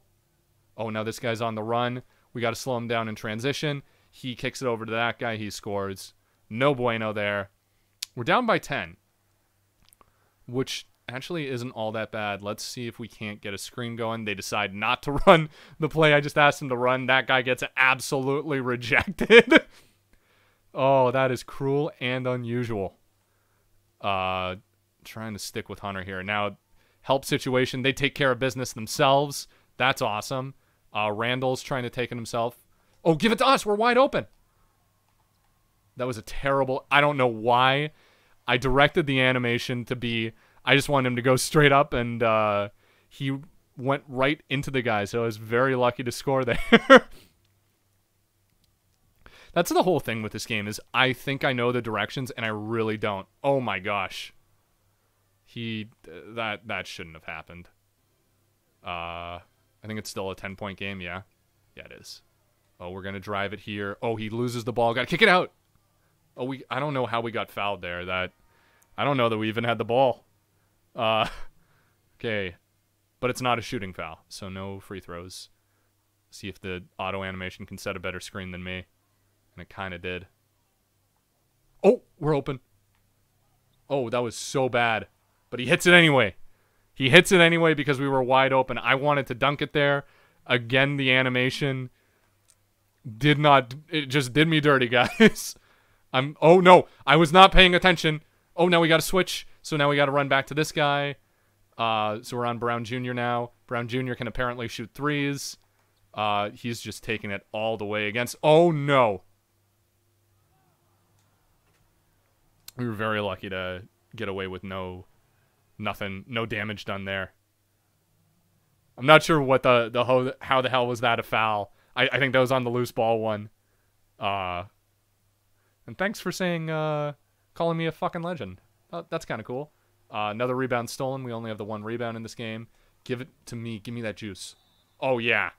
Oh, now this guy's on the run. We got to slow him down in transition. He kicks it over to that guy. He scores. No bueno there. We're down by 10, which actually isn't all that bad. Let's see if we can't get a screen going. They decide not to run the play I just asked them to run. That guy gets absolutely rejected. Oh, that is cruel and unusual. Uh, trying to stick with Hunter here. Now, help situation. They take care of business themselves. That's awesome. Uh, Randle's trying to take it himself. Oh, give it to us. We're wide open. That was a terrible. I don't know why. I directed the animation to be. I just wanted him to go straight up, and uh, he went right into the guy. So I was very lucky to score there. That's the whole thing with this game is I think I know the directions and I really don't. Oh my gosh. He that that shouldn't have happened. Uh I think it's still a 10 point game, yeah. Yeah, it is. Oh, we're going to drive it here. Oh, he loses the ball. Got to kick it out. Oh, we I don't know how we got fouled there. That I don't know that we even had the ball. Uh okay. But it's not a shooting foul, so no free throws. See if the auto animation can set a better screen than me. And it kind of did. Oh, we're open. Oh, that was so bad. But he hits it anyway. He hits it anyway because we were wide open. I wanted to dunk it there. Again, the animation did not. It just did me dirty, guys. I'm. Oh no, I was not paying attention. Oh, now we got to switch. So now we got to run back to this guy. Uh, so we're on Brown Jr. now. Brown Jr. can apparently shoot threes. Uh, he's just taking it all the way against. Oh no. We were very lucky to get away with no, nothing, no damage done there. I'm not sure what the the how, how the hell was that a foul. I, I think that was on the loose ball one. Uh, and thanks for saying, uh, calling me a fucking legend. Uh, that's kind of cool. Uh, another rebound stolen. We only have the one rebound in this game. Give it to me. Give me that juice. Oh yeah,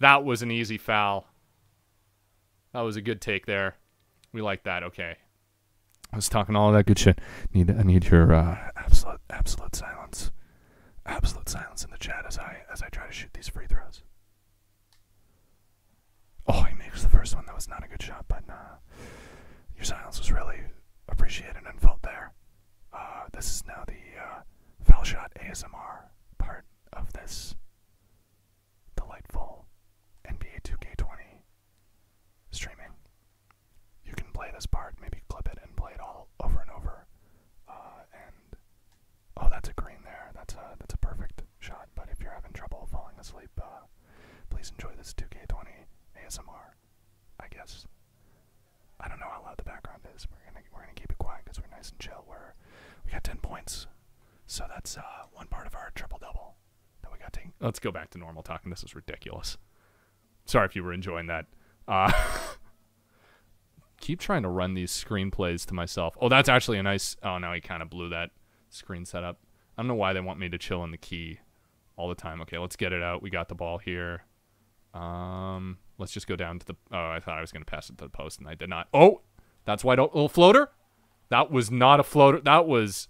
that was an easy foul. That was a good take there. We like that. Okay. I was talking all that good shit. Need I need your uh, absolute absolute silence. Absolute silence in the chat as I as I try to shoot these free throws. Oh, he makes the first one. That was not a good shot, but uh, your silence was really appreciated and felt there. Uh, this is now the uh, foul shot ASMR part of this delightful NBA 2K20 streaming. You can play this part, maybe clip it and play it all over and over. Uh, and oh, that's a green there. That's a that's a perfect shot. But if you're having trouble falling asleep, uh, please enjoy this 2K20 ASMR. I guess. I don't know how loud the background is. We're gonna we're gonna keep it quiet because we're nice and chill. We're we got ten points, so that's uh, one part of our triple double that we got. To... Let's go back to normal talking. This is ridiculous. Sorry if you were enjoying that. Uh, keep trying to run these screenplays to myself. Oh, that's actually a nice. Oh, now he kind of blew that screen setup. I don't know why they want me to chill in the key all the time. Okay, let's get it out. We got the ball here. Um, let's just go down to the. Oh, I thought I was going to pass it to the post, and I did not. Oh, that's wide open. Little floater. That was not a floater. That was.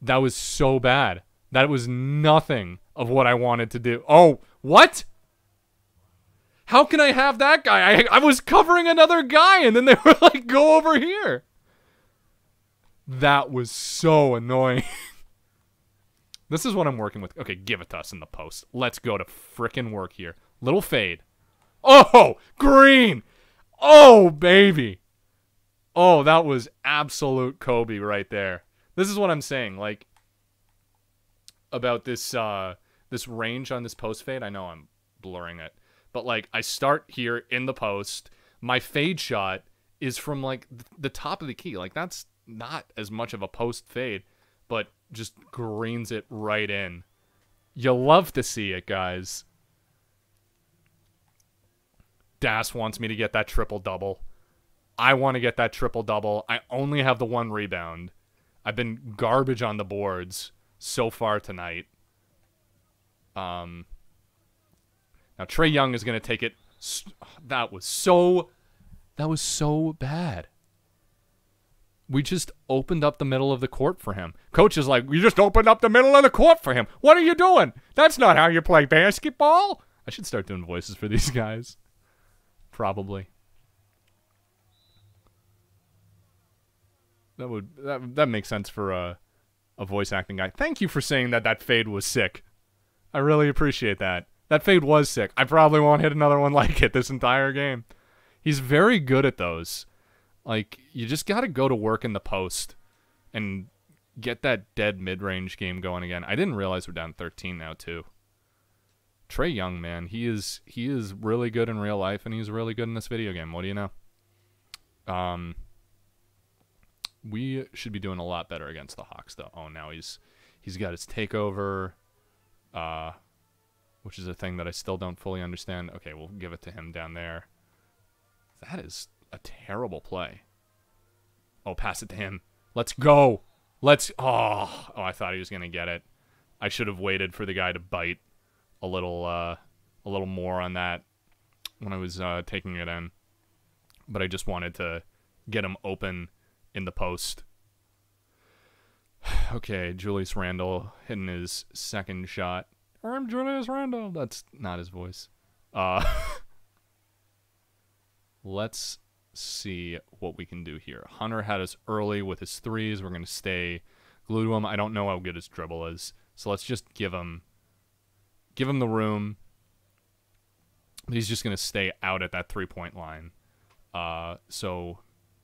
That was so bad. That was nothing of what I wanted to do. Oh, what? How can I have that guy? I I was covering another guy, and then they were like, "Go over here." That was so annoying. this is what I'm working with. Okay, give it to us in the post. Let's go to frickin' work here. Little fade. Oh, green. Oh, baby. Oh, that was absolute Kobe right there. This is what I'm saying. Like about this uh this range on this post fade. I know I'm blurring it. But like I start here in the post. My fade shot is from like th- the top of the key. Like that's not as much of a post fade, but just greens it right in. You love to see it, guys. Das wants me to get that triple double. I want to get that triple double. I only have the one rebound. I've been garbage on the boards so far tonight. Um now Trae Young is going to take it that was so that was so bad. We just opened up the middle of the court for him. Coach is like, "We just opened up the middle of the court for him. What are you doing? That's not how you play basketball." I should start doing voices for these guys. Probably. That would that that makes sense for a a voice acting guy. Thank you for saying that that fade was sick. I really appreciate that. That fade was sick. I probably won't hit another one like it this entire game. He's very good at those. Like you just got to go to work in the post and get that dead mid-range game going again. I didn't realize we're down 13 now too. Trae Young, man, he is he is really good in real life and he's really good in this video game. What do you know? Um, we should be doing a lot better against the Hawks, though. Oh, now he's he's got his takeover, uh, which is a thing that I still don't fully understand. Okay, we'll give it to him down there. That is a terrible play. Oh, pass it to him. Let's go. Let's. Oh, oh! I thought he was gonna get it. I should have waited for the guy to bite a little, uh, a little more on that when I was uh, taking it in. But I just wanted to get him open in the post. okay, Julius Randle hitting his second shot. I'm Julius Randle. That's not his voice. Uh, let's see what we can do here. Hunter had us early with his threes. We're going to stay glued to him. I don't know how good his dribble is. So let's just give him give him the room. He's just going to stay out at that three-point line. Uh, so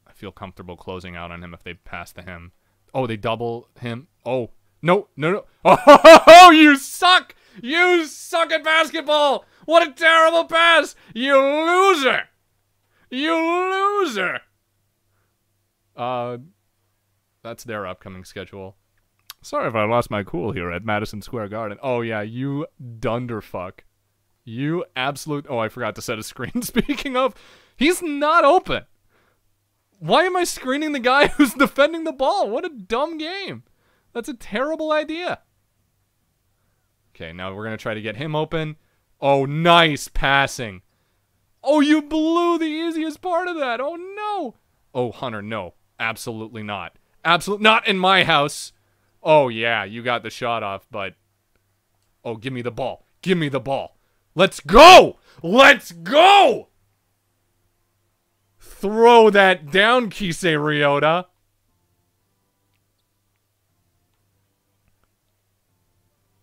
I feel comfortable closing out on him if they pass to him. Oh, they double him. Oh, no, no, no. Oh, you suck! You suck at basketball! What a terrible pass! You loser! You loser! Uh, that's their upcoming schedule. Sorry if I lost my cool here at Madison Square Garden. Oh yeah, you dunderfuck. You absolute. Oh, I forgot to set a screen. Speaking of, he's not open. Why am I screening the guy who's defending the ball? What a dumb game. That's a terrible idea. Okay, now we're going to try to get him open. Oh, nice passing. Oh, you blew the easiest part of that. Oh, no. Oh, Hunter, no. Absolutely not. Absolutely not in my house. Oh, yeah, you got the shot off, but. Oh, give me the ball. Give me the ball. Let's go! Let's go! Throw that down, Kise Ryouta.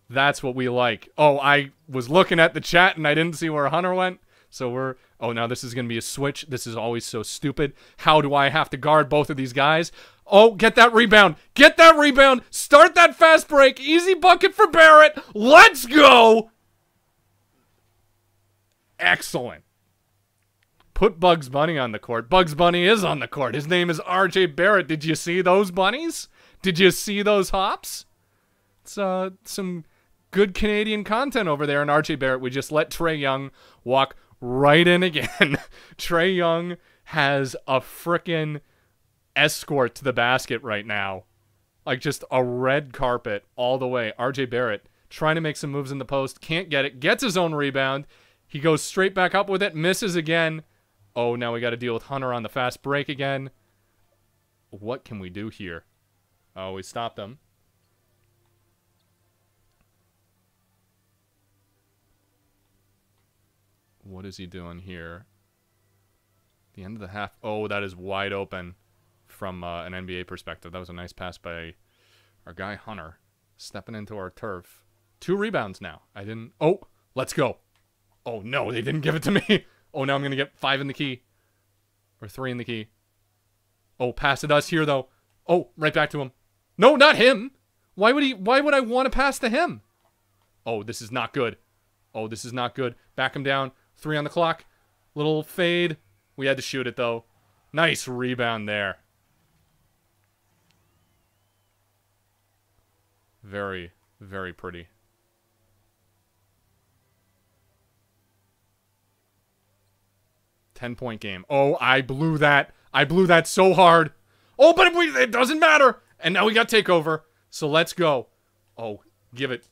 That's what we like. Oh, I was looking at the chat and I didn't see where Hunter went. So we're oh now this is gonna be a switch. This is always so stupid. How do I have to guard both of these guys? Oh, get that rebound. Get that rebound. Start that fast break. Easy bucket for Barrett. Let's go. Excellent. Put Bugs Bunny on the court. Bugs Bunny is on the court. His name is RJ Barrett. Did you see those bunnies? Did you see those hops? It's uh some good Canadian content over there in RJ Barrett. We just let Trae Young walk right in again. Trae Young has a frickin' escort to the basket right now. Like just a red carpet all the way. RJ Barrett trying to make some moves in the post, can't get it, gets his own rebound. He goes straight back up with it, misses again. Oh, now we got to deal with Hunter on the fast break again. What can we do here? Oh, we stopped him. What is he doing here? The end of the half. Oh, that is wide open from uh, an NBA perspective. That was a nice pass by our guy Hunter, stepping into our turf. Two rebounds now. I didn't. Oh, let's go. Oh no, they didn't give it to me. Oh, now I'm gonna get five in the key, or three in the key. Oh, pass it us here though. Oh, right back to him. No, not him. Why would he? Why would I want to pass to him? Oh, this is not good. Oh, this is not good. Back him down. Three on the clock. Little fade. We had to shoot it though. Nice rebound there. Very, very pretty. Ten point game. Oh, I blew that. I blew that so hard. Oh, but we, it doesn't matter. And now we got takeover. So let's go. Oh, give it.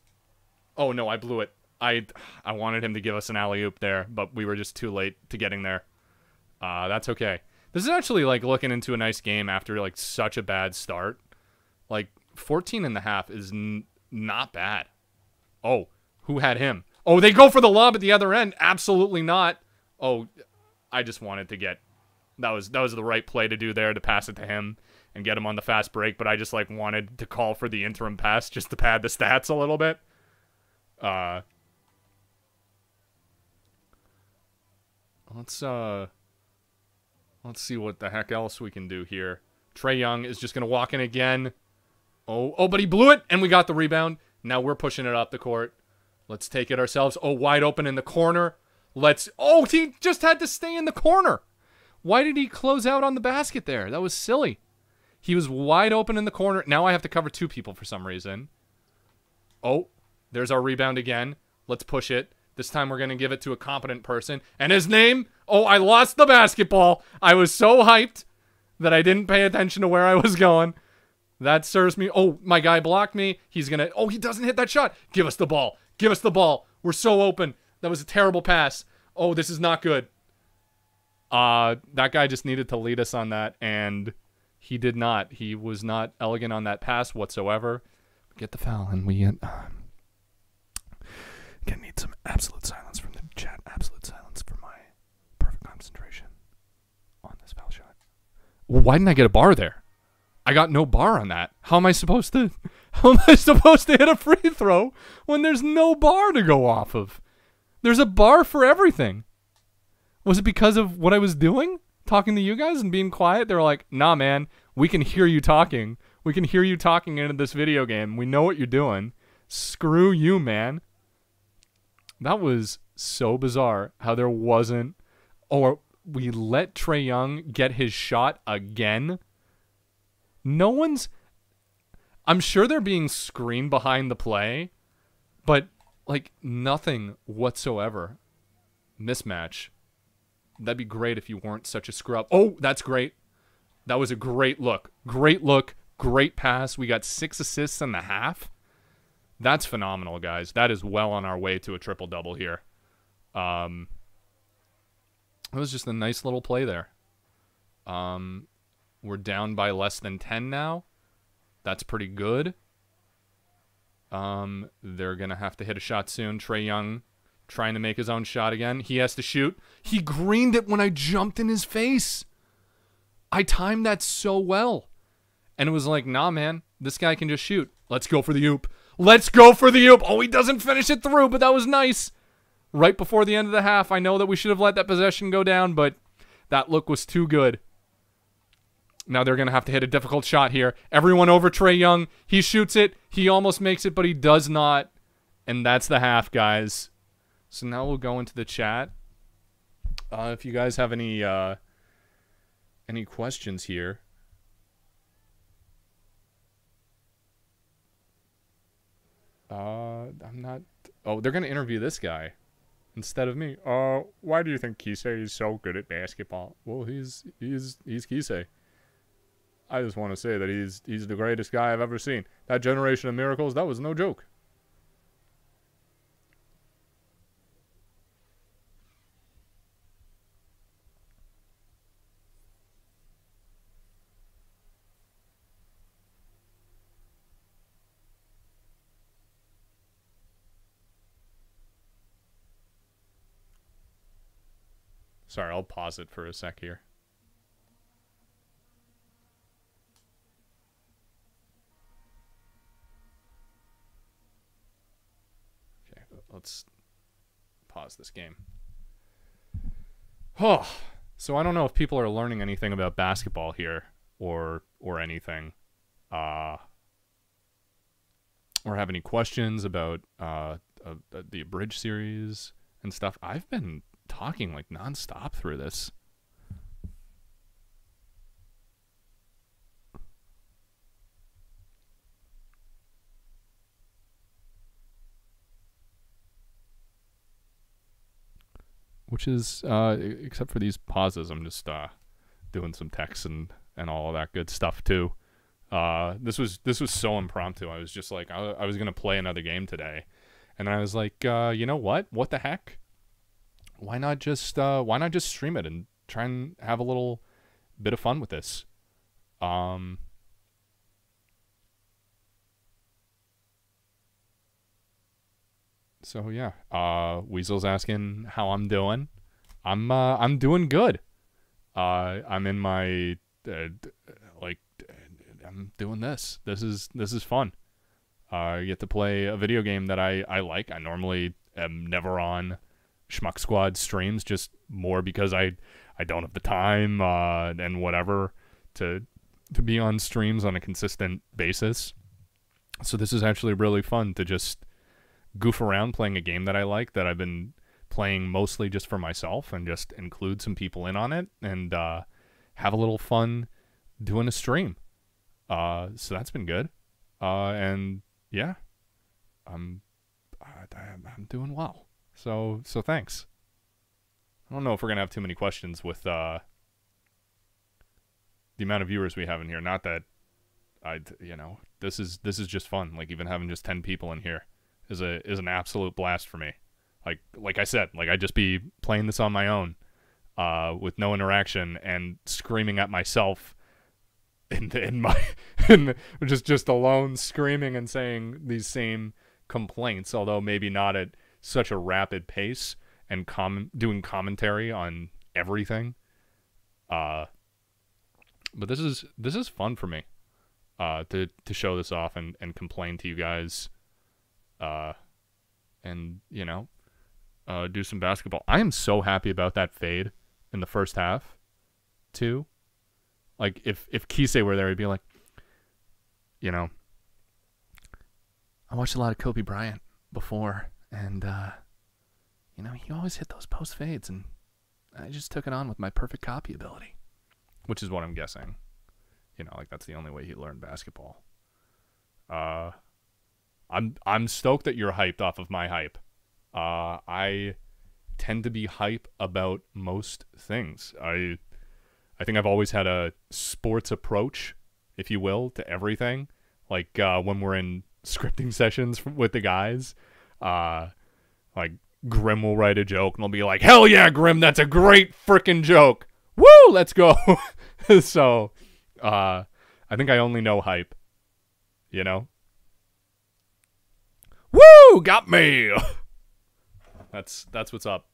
Oh no, I blew it. I I wanted him to give us an alley oop there, but we were just too late to getting there. Uh, that's okay. This is actually like looking into a nice game after like such a bad start. Like 14 and a half is not bad. Oh, who had him? Oh, they go for the lob at the other end. Absolutely not. Oh, I just wanted to get that was that was the right play to do there to pass it to him and get him on the fast break, but I just like wanted to call for the interim pass just to pad the stats a little bit. Uh Let's uh let's see what the heck else we can do here. Trae Young is just gonna walk in again. Oh, oh, but he blew it, and we got the rebound. Now we're pushing it up the court. Let's take it ourselves. Oh, wide open in the corner. Let's. Oh, he just had to stay in the corner. Why did he close out on the basket there? That was silly. He was wide open in the corner. Now I have to cover two people for some reason. Oh, there's our rebound again. Let's push it. This time we're going to give it to a competent person. And his name? Oh, I lost the basketball. I was so hyped that I didn't pay attention to where I was going. That serves me. Oh, my guy blocked me. He's going to. Oh, he doesn't hit that shot. Give us the ball. Give us the ball. We're so open. That was a terrible pass. Oh, this is not good. Uh, that guy just needed to lead us on that, and he did not. He was not elegant on that pass whatsoever. Get the foul, and we uh, again need some absolute silence from the chat. Absolute silence for my perfect concentration on this foul shot. Well, why didn't I get a bar there? I got no bar on that. How am I supposed to? How am I supposed to hit a free throw when there's no bar to go off of? There's a bar for everything. Was it because of what I was doing? Talking to you guys and being quiet? They were like, nah, man, we can hear you talking. We can hear you talking into this video game. We know what you're doing. Screw you, man. That was so bizarre how there wasn't, or we let Trae Young get his shot again. No one's. I'm sure they're being screened behind the play, but like nothing whatsoever. Mismatch. That'd be great if you weren't such a scrub. Oh, that's great. That was a great look. Great look. Great pass. We got six assists in the half. That's phenomenal, guys. That is well on our way to a triple double here. Um, it was just a nice little play there. Um, we're down by less than 10 now. That's pretty good. Um, they're going to have to hit a shot soon. Trae Young trying to make his own shot again. He has to shoot. He greened it when I jumped in his face. I timed that so well. And it was like, nah, man, this guy can just shoot. Let's go for the oop. Let's go for the oop. Oh, he doesn't finish it through, but that was nice. Right before the end of the half, I know that we should have let that possession go down, but that look was too good. Now they're going to have to hit a difficult shot here. Everyone over Trae Young. He shoots it. He almost makes it, but he does not. And that's the half, guys. So now we'll go into the chat. Uh, if you guys have any uh, any questions here. Uh, I'm not. Oh, they're gonna interview this guy instead of me. Uh, why do you think Kise is so good at basketball? Well, he's he's he's Kise. I just want to say that he's he's the greatest guy I've ever seen. That generation of miracles, that was no joke. Sorry, I'll pause it for a sec here. Okay, let's pause this game. Oh, so I don't know if people are learning anything about basketball here or or anything. Uh or have any questions about uh, uh the abridged series and stuff. I've been talking like nonstop through this. Which is, uh, except for these pauses, I'm just uh, doing some text and, and all that good stuff too. Uh, this was this was so impromptu. I was just like, I, I was gonna play another game today, and I was like, uh, you know what? What the heck? Why not just uh, why not just stream it and try and have a little bit of fun with this? Um, so yeah, uh, Weasel's asking how I'm doing. I'm uh, I'm doing good. Uh, I'm in my uh, like I'm doing this. This is this is fun. Uh, I get to play a video game that I I like. I normally am never on Schmuck Squad streams just more because I I don't have the time uh, and whatever to to be on streams on a consistent basis. So this is actually really fun to just goof around playing a game that I like that I've been playing mostly just for myself and just include some people in on it and uh, have a little fun doing a stream. Uh, so that's been good. Uh, and yeah, I'm I, I'm I'm doing well. So so thanks. I don't know if we're gonna have too many questions with uh, the amount of viewers we have in here. Not that I you know this is this is just fun. Like even having just ten people in here is a is an absolute blast for me. Like like I said, like I'd just be playing this on my own, uh, with no interaction and screaming at myself in the, in my in just just alone screaming and saying these same complaints, although maybe not at such a rapid pace and com- doing commentary on everything. Uh, but this is this is fun for me. Uh, to to show this off and and complain to you guys. Uh, and you know, uh, do some basketball. I am so happy about that fade in the first half, too. Like if if Kise were there, he'd be like, you know, I watched a lot of Kobe Bryant before, and uh, you know, he always hit those post fades, and I just took it on with my perfect copy ability, which is what I'm guessing. You know, like that's the only way he learned basketball. Uh, I'm I'm stoked that you're hyped off of my hype. Uh, I tend to be hype about most things. I I think I've always had a sports approach, if you will, to everything. Like uh, when we're in scripting sessions with the guys, uh, like Grim will write a joke and I'll be like, "Hell yeah, Grim, that's a great freaking joke! Woo, let's go!" so, uh, I think I only know hype. You know. Woo, got me. that's that's what's up.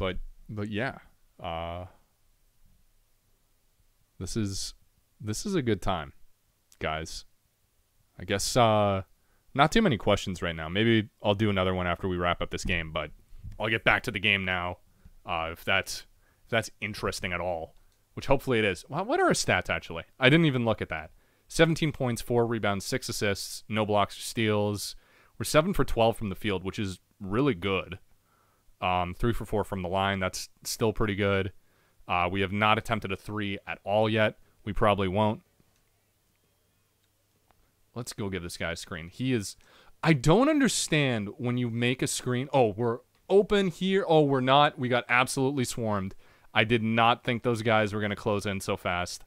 But but yeah uh this is this is a good time guys. I guess uh not too many questions right now. Maybe i'll do another one after we wrap up this game but i'll get back to the game now uh if that's if that's interesting at all which hopefully it is. What are his stats actually? I didn't even look at that. 17 points 4 rebounds 6 assists no blocks or steals. We're 7 for 12 from the field which is really good um, three for four from the line. That's still pretty good. Uh, we have not attempted a three at all yet. We probably won't. Let's go give this guy a screen. He is. I don't understand when you make a screen. Oh, we're open here. Oh, we're not. We got absolutely swarmed. I did not think those guys were going to close in so fast.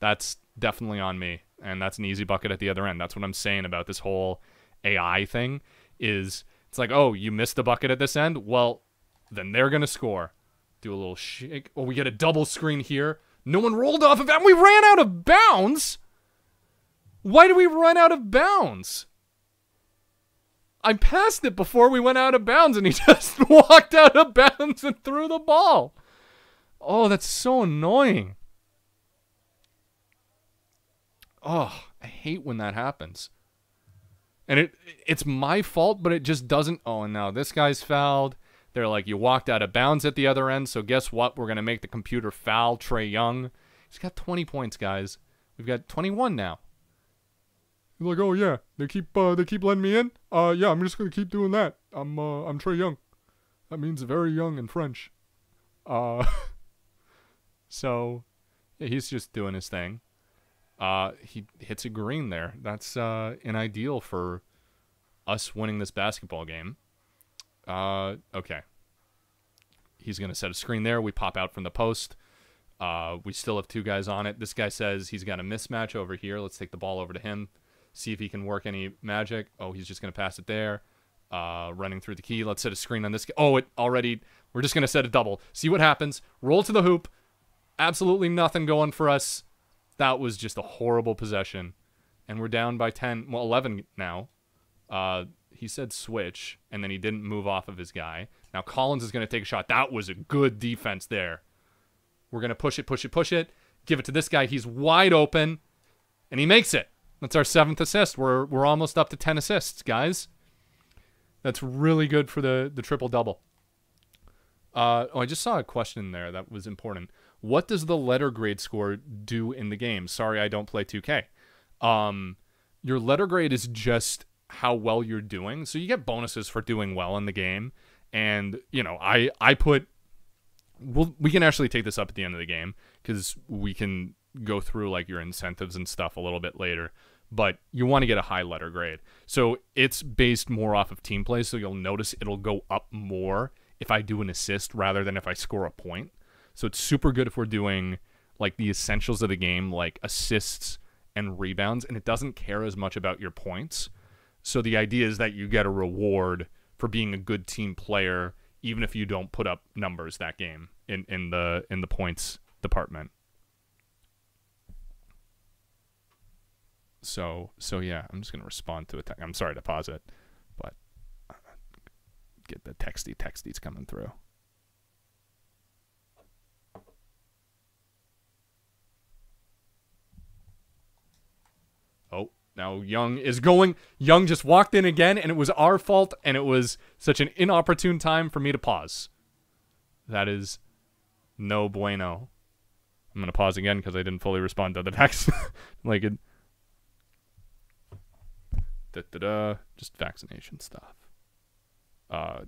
That's definitely on me. And that's an easy bucket at the other end. That's what I'm saying about this whole AI thing is it's like, oh, you missed the bucket at this end? Well, then they're going to score. Do a little shake. Oh, we get a double screen here. No one rolled off of that. We ran out of bounds. Why did we run out of bounds? I passed it before we went out of bounds, and he just walked out of bounds and threw the ball. Oh, that's so annoying. Oh, I hate when that happens and it it's my fault, but it just doesn't. Oh, now this guy's fouled. They're like, you walked out of bounds at the other end, so guess what? We're gonna make the computer foul Trae Young. He's got 20 points, guys. We've got 21 now. He's like, oh yeah, they keep uh, they keep letting me in. Uh, yeah, I'm just gonna keep doing that. I'm uh, I'm Trae Young. That means very young in French. Uh, so yeah, he's just doing his thing. Uh, he hits a green there. That's uh, an ideal for us winning this basketball game. Uh, okay. He's going to set a screen there. We pop out from the post. Uh, we still have two guys on it. This guy says he's got a mismatch over here. Let's take the ball over to him, see if he can work any magic. Oh, he's just going to pass it there. Uh, running through the key. Let's set a screen on this. Guy. Oh, it already. We're just going to set a double. See what happens. Roll to the hoop. Absolutely nothing going for us. That was just a horrible possession. And we're down by 10, well, 11 now. Uh, he said switch, and then he didn't move off of his guy. Now Collins is going to take a shot. That was a good defense there. We're going to push it, push it, push it. Give it to this guy. He's wide open, and he makes it. That's our seventh assist. We're we're almost up to ten assists, guys. That's really good for the the triple double. Uh, oh, I just saw a question there that was important. What does the letter grade score do in the game? Sorry, I don't play 2K. Um, your letter grade is just how well you're doing. So you get bonuses for doing well in the game. And you know, I I put. We'll, we can actually take this up at the end of the game because we can go through like your incentives and stuff a little bit later but you want to get a high letter grade. So it's based more off of team play. So you'll notice it'll go up more if I do an assist rather than if I score a point. So it's super good if we're doing like the essentials of the game, like assists and rebounds, and it doesn't care as much about your points. So the idea is that you get a reward for being a good team player, even if you don't put up numbers that game in, in the in the points department. So so yeah, I'm just gonna respond to it. I'm sorry to pause it, but uh, get the texty texties coming through. Oh, now Young is going. Young just walked in again, and it was our fault, and it was such an inopportune time for me to pause. That is no bueno. I'm gonna pause again because I didn't fully respond to the text. like it da, da, da, just vaccination stuff. Uh,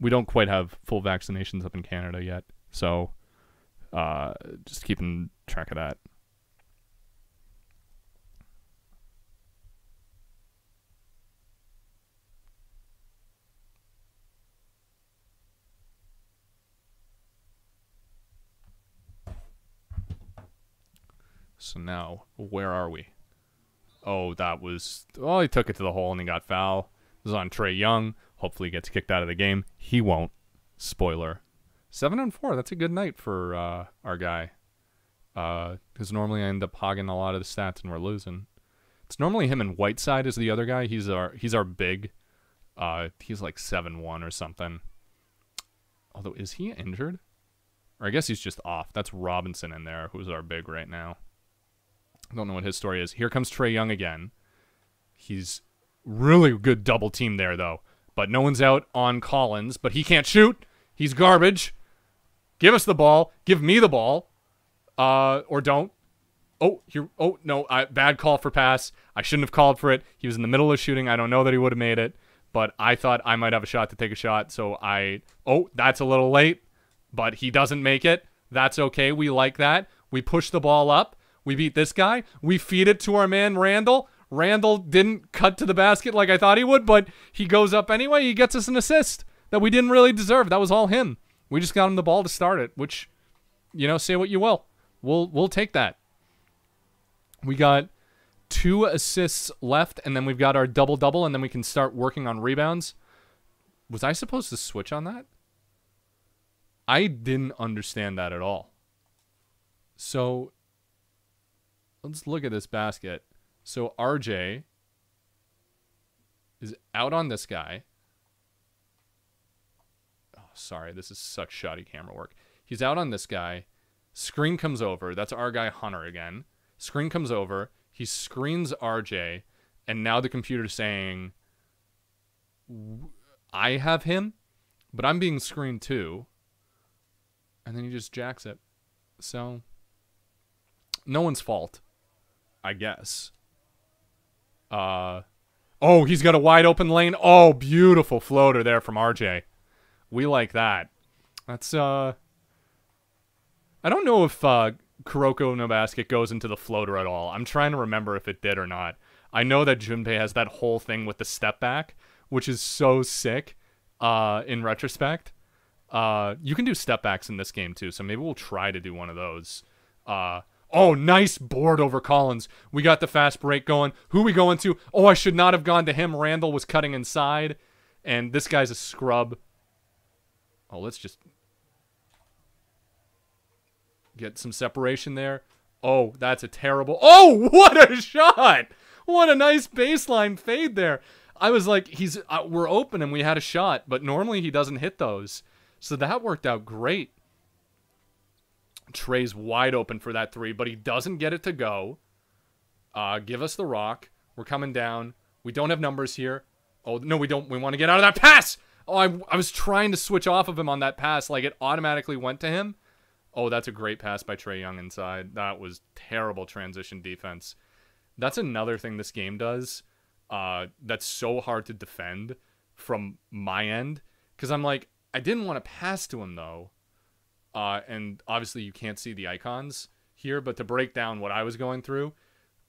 we don't quite have full vaccinations up in Canada yet, so uh, just keeping track of that. So now, where are we? oh, that was oh, he took it to the hole and he got foul. This is on Trae Young. Hopefully, he gets kicked out of the game. He won't. Spoiler. Seven and four. That's a good night for uh, our guy. Because uh, normally I end up hogging a lot of the stats and we're losing. It's normally him and Whiteside is the other guy. He's our he's our big. Uh, he's like seven one or something. Although is he injured? Or I guess he's just off. That's Robinson in there, who's our big right now. I don't know what his story is. Here comes Trae Young again. He's really good double team there though. But no one's out on Collins, but he can't shoot. He's garbage. Give us the ball. Give me the ball. Uh or don't. Oh, here oh no, I, bad call for pass. I shouldn't have called for it. He was in the middle of shooting. I don't know that he would have made it, but I thought I might have a shot to take a shot, so I Oh, that's a little late, but he doesn't make it. That's okay. We like that. We push the ball up. We beat this guy. We feed it to our man Randle. Randle didn't cut to the basket like I thought he would, but he goes up anyway. He gets us an assist that we didn't really deserve. That was all him. We just got him the ball to start it, which, you know, say what you will. We'll we'll take that. We got two assists left, and then we've got our double double, and then we can start working on rebounds. Was I supposed to switch on that? I didn't understand that at all. So let's look at this basket. So RJ is out on this guy. Oh, sorry, this is such shoddy camera work. He's out on this guy. Screen comes over. That's our guy Hunter again. Screen comes over. He screens RJ, and now the computer's saying, "I have him, but I'm being screened too." And then he just jacks it. So, no one's fault. I guess. Uh, oh, he's got a wide open lane. Oh, beautiful floater there from RJ. We like that. That's uh. I don't know if uh, Kuroko no Basket goes into the floater at all. I'm trying to remember if it did or not. I know that Junpei has that whole thing with the step back, which is so sick. Uh, in retrospect, uh, you can do step backs in this game too. So maybe we'll try to do one of those. Uh, Oh, nice board over Collins. We got the fast break going. Who we going to? Oh, I should not have gone to him. Randle was cutting inside. And this guy's a scrub. Oh, let's just get some separation there. Oh, that's a terrible. Oh, what a shot! What a nice baseline fade there. I was like, he's uh, we're open and we had a shot, but normally he doesn't hit those. So that worked out great. Trae's wide open for that three, but he doesn't get it to go. Uh, give us the rock. We're coming down. We don't have numbers here. Oh, no, we don't. We want to get out of that pass. Oh, I, I was trying to switch off of him on that pass. Like, it automatically went to him. Oh, that's a great pass by Trae Young inside. That was terrible transition defense. That's another thing this game does uh, that's so hard to defend from my end. Because I'm like, I didn't want to pass to him, though. Uh, and obviously, you can't see the icons here, but to break down what I was going through,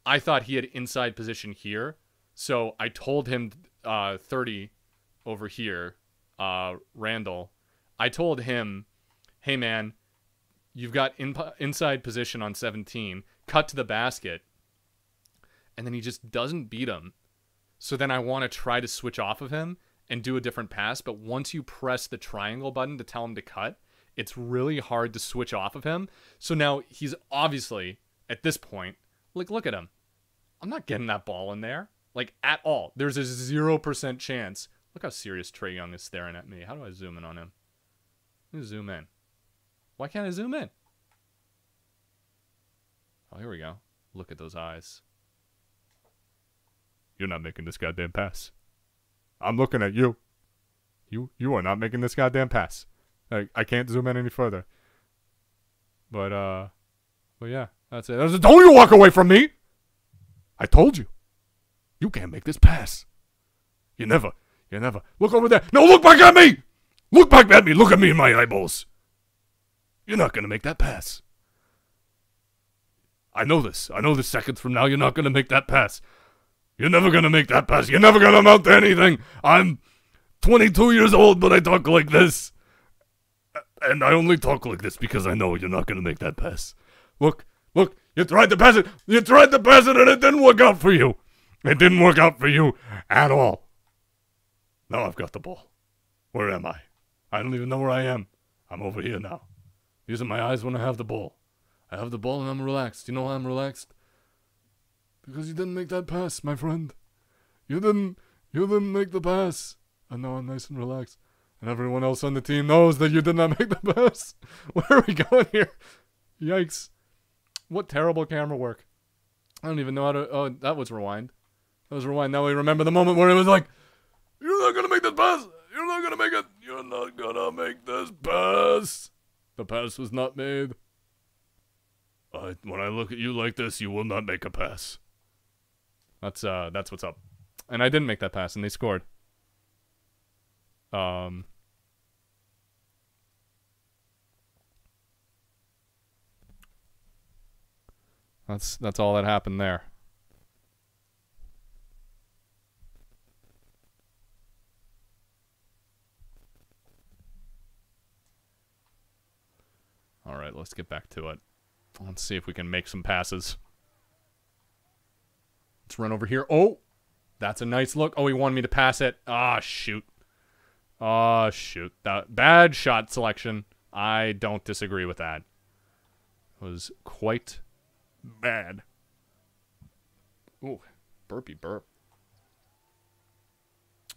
I thought he had inside position here. So I told him uh, 30 over here, uh, Randle. I told him, hey, man, you've got in, inside position on 17, cut to the basket. And then he just doesn't beat him. So then I want to try to switch off of him and do a different pass. But once you press the triangle button to tell him to cut, it's really hard to switch off of him. So now he's obviously, at this point, like, look at him. I'm not getting that ball in there. Like, at all. There's a 0% chance. Look how serious Trae Young is staring at me. How do I zoom in on him? Let me zoom in. Why can't I zoom in? Oh, here we go. Look at those eyes. You're not making this goddamn pass. I'm looking at you. You you are not making this goddamn pass. I, I can't zoom in any further. But uh but yeah, that's it. Don't you walk away from me! I told you. You can't make this pass. You never. You never. Look over there. No, look back at me! Look back at me. Look at me in my eyeballs. You're not gonna make that pass. I know this. I know this seconds from now you're not gonna make that pass. You're never gonna make that pass. You're never gonna amount to anything. I'm 22 years old, but I talk like this. And I only talk like this because I know you're not gonna make that pass. Look, look, you tried to pass it. You tried to pass it and it didn't work out for you. It didn't work out for you at all. Now I've got the ball. Where am I? I don't even know where I am. I'm over here now. Using my eyes when I have the ball. I have the ball and I'm relaxed. You know why I'm relaxed? Because you didn't make that pass, my friend. You didn't you didn't make the pass. And now I'm nice and relaxed. And everyone else on the team knows that you did not make the pass. Where are we going here? Yikes. What terrible camera work. I don't even know how to oh that was rewind. That was rewind. Now we remember the moment where it was like, You're not gonna make this pass! You're not gonna make it! You're not gonna make this pass! The pass was not made. I, when I look at you like this, you will not make a pass. That's uh that's what's up. And I didn't make that pass and they scored. Um That's that's all that happened there. All right, let's get back to it. Let's see if we can make some passes. Let's run over here. Oh, that's a nice look. Oh, he wanted me to pass it. Ah, shoot. Ah, shoot. That bad shot selection. I don't disagree with that. It was quite bad. Ooh, burpy burp.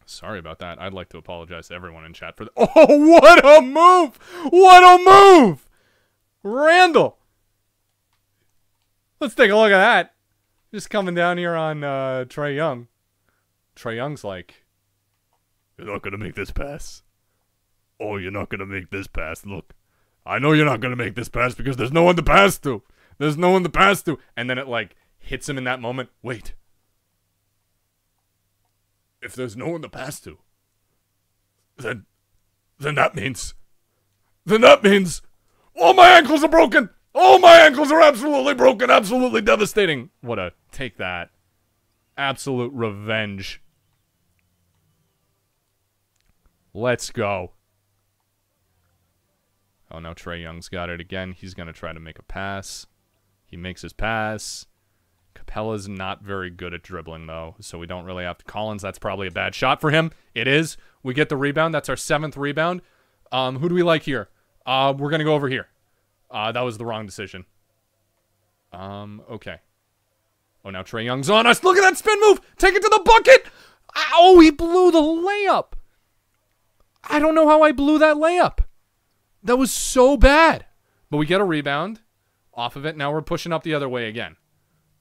Sorry about that. I'd like to apologize to everyone in chat for that. Oh, what a move! What a move! Randle! Let's take a look at that. Just coming down here on uh, Trae Young. Trae Young's like, You're not going to make this pass. Oh, you're not going to make this pass. Look, I know you're not going to make this pass because there's no one to pass to. There's no one to pass to. And then it like hits him in that moment. Wait. If there's no one to pass to, then, then that means, then that means all my ankles are broken. All my ankles are absolutely broken, absolutely devastating. What a take that. Absolute revenge. Let's go. Oh, now Trae Young's got it again. He's going to try to make a pass. He makes his pass. Capela's not very good at dribbling, though, so we don't really have to. Collins, that's probably a bad shot for him. It is. We get the rebound. That's our seventh rebound. Um, who do we like here? Uh, we're going to go over here. Uh, that was the wrong decision. Um, okay. Oh, now Trae Young's on us. Look at that spin move. Take it to the bucket. Oh, he blew the layup. I don't know how I blew that layup. That was so bad. But we get a rebound off of it. Now we're pushing up the other way again.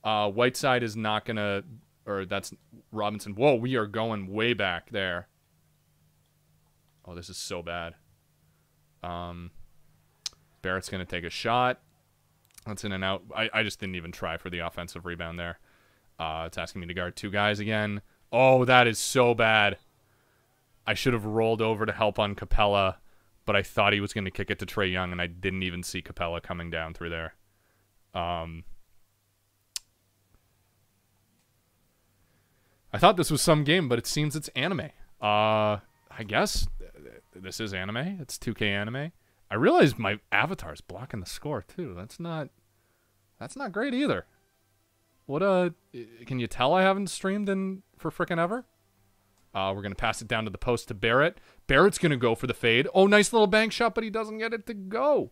Uh, Whiteside is not going to, or that's Robinson. Whoa, we are going way back there. Oh, this is so bad. Um, Barrett's going to take a shot. That's in and out. I, I just didn't even try for the offensive rebound there. Uh, it's asking me to guard two guys again. Oh, that is so bad. I should have rolled over to help on Capela, but I thought he was going to kick it to Trae Young, and I didn't even see Capela coming down through there. Um, I thought this was some game, but it seems it's anime. Uh, I guess this is anime. It's 2K anime. I realize my avatar's blocking the score too. That's not that's not great either. What uh can you tell I haven't streamed in for frickin' ever? Uh, we're gonna pass it down to the post to Barrett. Barrett's gonna go for the fade. Oh, nice little bank shot, but he doesn't get it to go.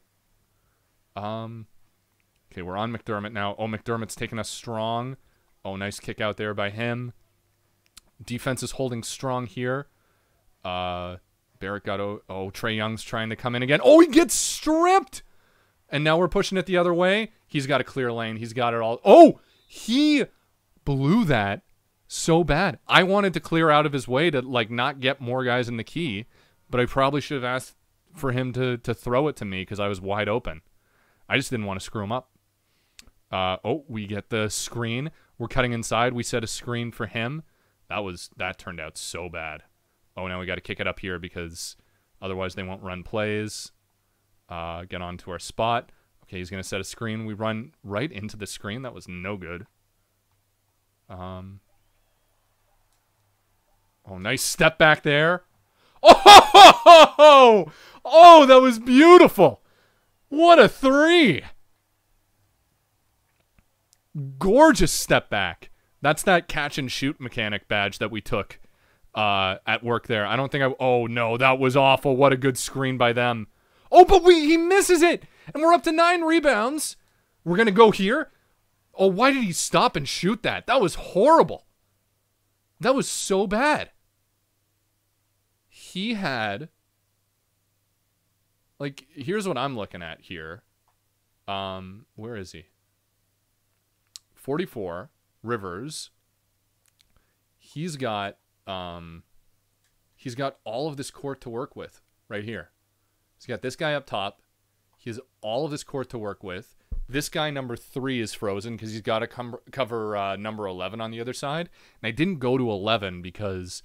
Um, okay, we're on McDermott now. Oh, McDermott's taking us strong. Oh, nice kick out there by him. Defense is holding strong here. Uh, Barrett got oh, oh Trae Young's trying to come in again. Oh, he gets stripped. And now we're pushing it the other way. He's got a clear lane. He's got it all. Oh, he blew that so bad. I wanted to clear out of his way to like not get more guys in the key, but I probably should have asked for him to to throw it to me because I was wide open. I just didn't want to screw him up. Uh, oh, we get the screen. We're cutting inside. We set a screen for him. That was that turned out so bad. Oh, now we got to kick it up here because otherwise they won't run plays. Uh, get onto our spot. Okay, he's gonna set a screen. We run right into the screen. That was no good. Um. Oh, nice step back there. Oh, oh, that was beautiful. What a three. Gorgeous step back. That's that catch and shoot mechanic badge that we took uh, at work there. I don't think I. Oh no, that was awful. What a good screen by them. Oh, but we he misses it, and we're up to nine rebounds. We're gonna go here. Oh, why did he stop and shoot that? That was horrible. That was so bad. He had like here's what I'm looking at here. Um, where is he? 44 Rivers. He's got um he's got all of this court to work with right here. He's got this guy up top. He has all of this court to work with. This guy number three is frozen because he's got to com- cover uh, number 11 on the other side. And I didn't go to 11 because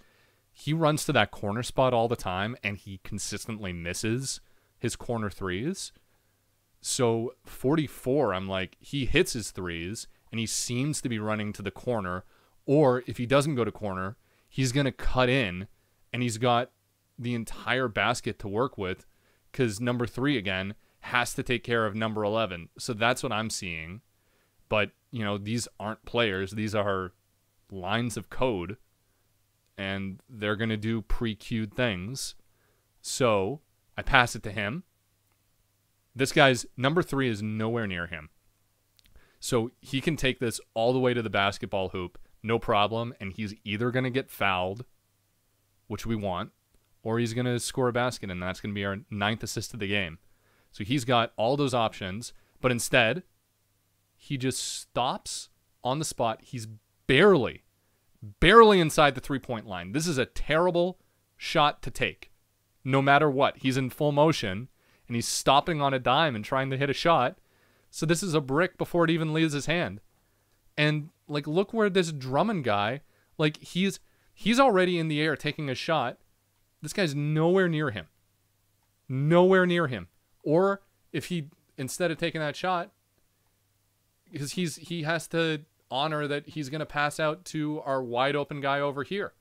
he runs to that corner spot all the time and he consistently misses his corner threes. So 44, I'm like, he hits his threes and he seems to be running to the corner. Or if he doesn't go to corner, he's going to cut in and he's got the entire basket to work with because number three, again, has to take care of number 11. So that's what I'm seeing. But, you know, these aren't players, these are lines of code and they're going to do pre queued things. So I pass it to him. This guy's number three is nowhere near him. So he can take this all the way to the basketball hoop, no problem. And he's either going to get fouled, which we want, or he's going to score a basket. And that's going to be our ninth assist of the game. So he's got all those options. But instead, he just stops on the spot. He's barely, barely inside the three point line. This is a terrible shot to take, no matter what. He's in full motion and he's stopping on a dime and trying to hit a shot. So this is a brick before it even leaves his hand. And like look where this Drummond guy, like he's he's already in the air taking a shot. This guy's nowhere near him. Nowhere near him. Or if he instead of taking that shot because he's he has to honor that he's going to pass out to our wide open guy over here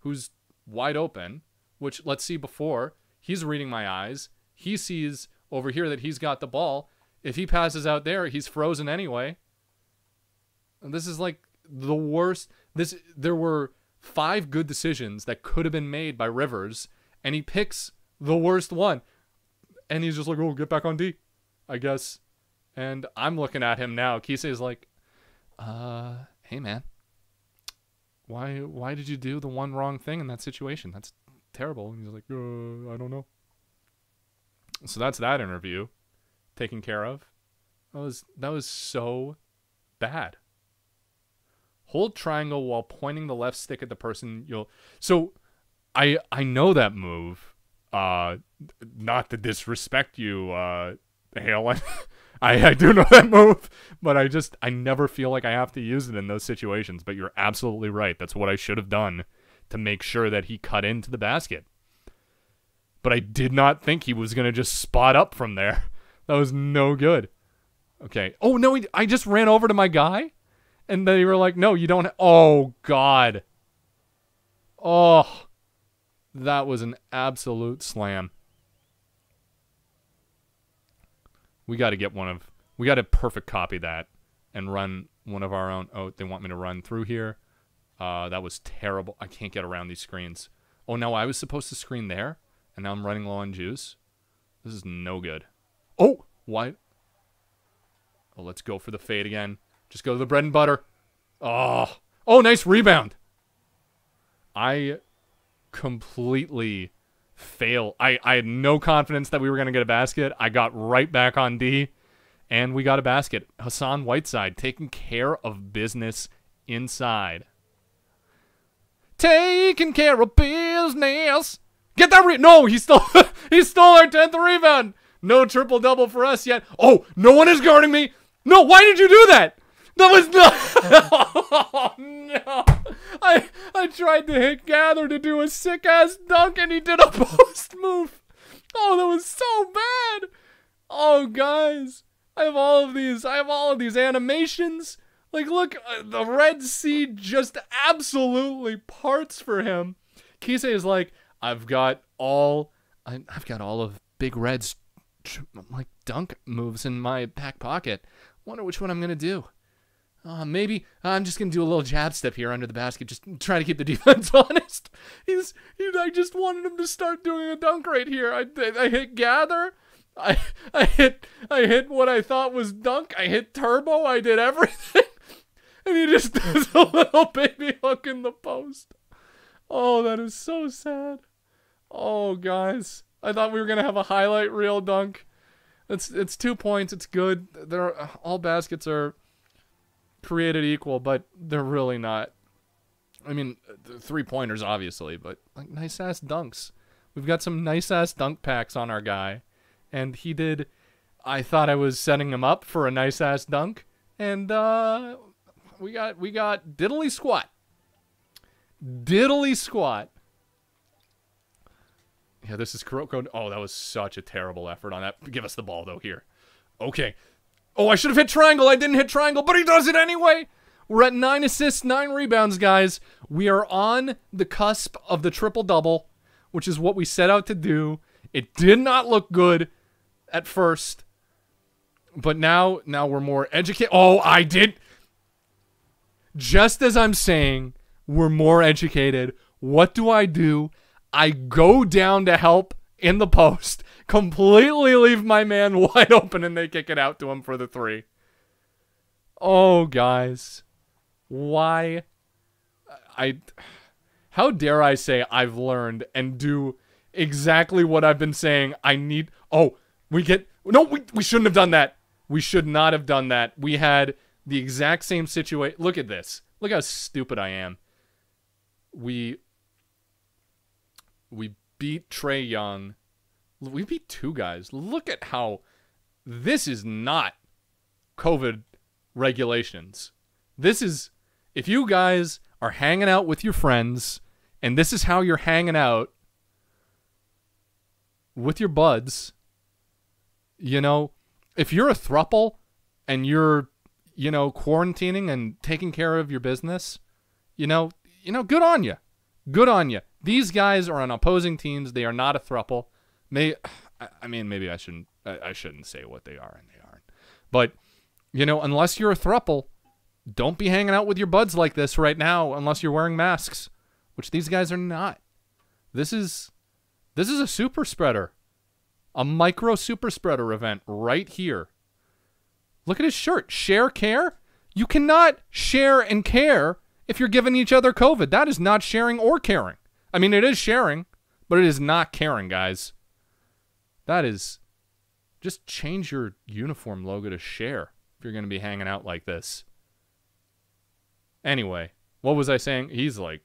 who's wide open, which let's see before he's reading my eyes. He sees over here that he's got the ball. If he passes out there, he's frozen anyway. And this is like the worst. This there were five good decisions that could have been made by Rivers, and he picks the worst one. And he's just like, "Oh, get back on D, I guess." And I'm looking at him now. Keisei is like, "Uh, hey man, why why did you do the one wrong thing in that situation? That's terrible." And he's like, uh, "I don't know." So that's that interview taken care of. That was that was so bad. hold triangle while pointing the left stick at the person you'll. So, I I know that move. Uh, not to disrespect you, uh, Halen. I, I do know that move, but I just I never feel like I have to use it in those situations. But you're absolutely right. That's what I should have done to make sure that he cut into the basket. But I did not think he was gonna just spot up from there. That was no good. Okay. Oh no, he, I just ran over to my guy, and they were like, "No, you don't." Oh God. Oh, that was an absolute slam. We got to get one of. We got to perfect copy that and run one of our own. Oh, they want me to run through here. Uh, that was terrible. I can't get around these screens. Oh, no, I was supposed to screen there, and now I'm running low on juice. This is no good. Oh, why? Oh, let's go for the fade again. Just go to the bread and butter. Oh, oh, nice rebound. I completely fail. I, I had no confidence that we were going to get a basket. I got right back on D, and we got a basket. Hassan Whiteside taking care of business inside. Taking care of business. Get that re- No, he stole he stole our 10th rebound. No triple double for us yet. Oh, no one is guarding me. No, why did you do that? That was not. oh, no. I I tried to hit gather to do a sick ass dunk and he did a post move. Oh, that was so bad. Oh, guys, I have all of these. I have all of these animations. Like, look, uh, the Red Sea just absolutely parts for him. Kise is like, I've got all, I, I've got all of Big Red's like dunk moves in my back pocket. Wonder which one I'm gonna do. Uh, maybe I'm just gonna do a little jab step here under the basket, just try to keep the defense honest. He's, he, I just wanted him to start doing a dunk right here. I, I hit gather. I, I hit, I hit what I thought was dunk. I hit turbo. I did everything, and he just does a little baby hook in the post. Oh, that is so sad. Oh, guys, I thought we were gonna have a highlight reel dunk. It's it's two points. It's good. They're all baskets are created equal, but they're really not. I mean, three pointers obviously, but like nice ass dunks. We've got some nice ass dunk packs on our guy, and he did. I thought I was setting him up for a nice ass dunk, and uh, we got we got diddly squat, diddly squat. Yeah, this is Kuroko. Oh, that was such a terrible effort on that. Give us the ball though here. Okay. Oh, I should have hit triangle. I didn't hit triangle, but he does it anyway. We're at nine assists, nine rebounds, guys. We are on the cusp of the triple double, which is what we set out to do. It did not look good at first, but now, now we're more educated. Oh, I did. Just as I'm saying, we're more educated. What do I do? I go down to help in the post, completely leave my man wide open, and they kick it out to him for the three. Oh, guys. Why? I. How dare I say I've learned and do exactly what I've been saying I need. Oh, we get. No, we, we shouldn't have done that. We should not have done that. We had the exact same situation. Look at this. Look how stupid I am. We we beat Trae Young. We beat two guys. Look at how this is not COVID regulations. This is if you guys are hanging out with your friends and this is how you're hanging out with your buds, you know, if you're a thruple and you're, you know, quarantining and taking care of your business, you know, you know, good on you. Good on you. These guys are on opposing teams. They are not a thruple. May I mean maybe I shouldn't I shouldn't say what they are and they aren't. But you know, unless you're a thruple, don't be hanging out with your buds like this right now unless you're wearing masks, which these guys are not. This is this is a super spreader. A micro super spreader event right here. Look at his shirt. Share care? You cannot share and care if you're giving each other COVID. That is not sharing or caring. I mean, it is sharing, but it is not caring, guys. That is just change your uniform logo to share if you're going to be hanging out like this. Anyway, what was I saying? He's like,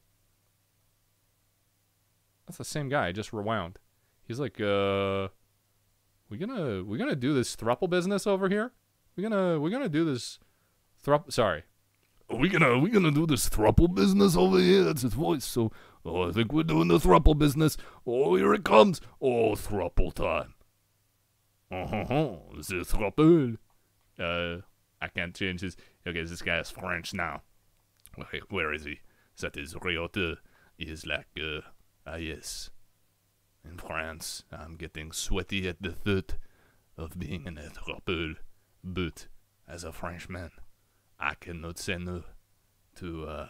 that's the same guy. I just rewound. He's like, uh, we gonna we gonna do this thruple business over here? We gonna we gonna do this thrup? Sorry, Are we gonna we gonna do this thruple business over here? That's his voice. So, oh, I think we're doing the thruple business. Oh, here it comes. Oh, thruple time. Oh, ho, ho, this is thruple. Uh, I can't change his. Okay, this guy is French now. Where, where is he? That is Ryote. He is like, uh, ah, yes. In France, I'm getting sweaty at the thought of being in a thruple. But, as a Frenchman, I cannot say no to uh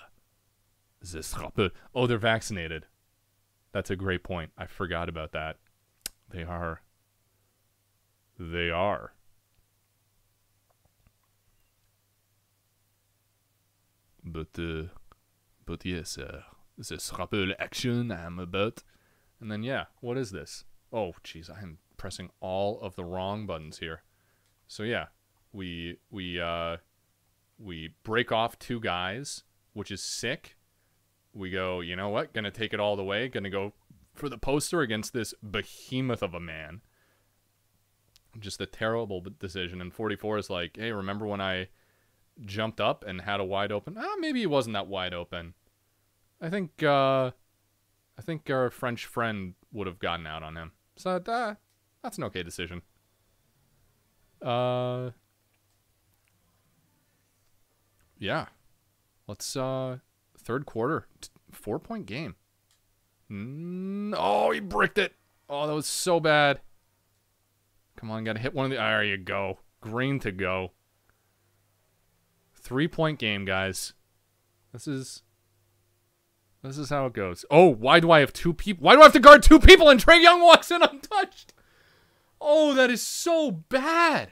thruple. Oh, they're vaccinated. That's a great point. I forgot about that. They are. They are. But uh but yes, uh this thruple action I'm about. And then yeah, what is this? Oh, jeez, I am pressing all of the wrong buttons here. So yeah, we we uh we break off two guys, which is sick. We go, you know what? Gonna take it all the way. Gonna go for the poster against this behemoth of a man. Just a terrible decision. And 44 is like, hey, remember when I jumped up and had a wide open? Ah, maybe he wasn't that wide open. I think uh I think our French friend would have gotten out on him. So uh, that's an okay decision. Uh Yeah. Let's uh third quarter 4 point game. Oh, he bricked it. Oh, that was so bad. Come on, got to hit one of the There you go. Green to go. 3 point game, guys. This is this is how it goes. Oh, why do I have two people? Why do I have to guard two people and Trae Young walks in untouched? Oh, that is so bad.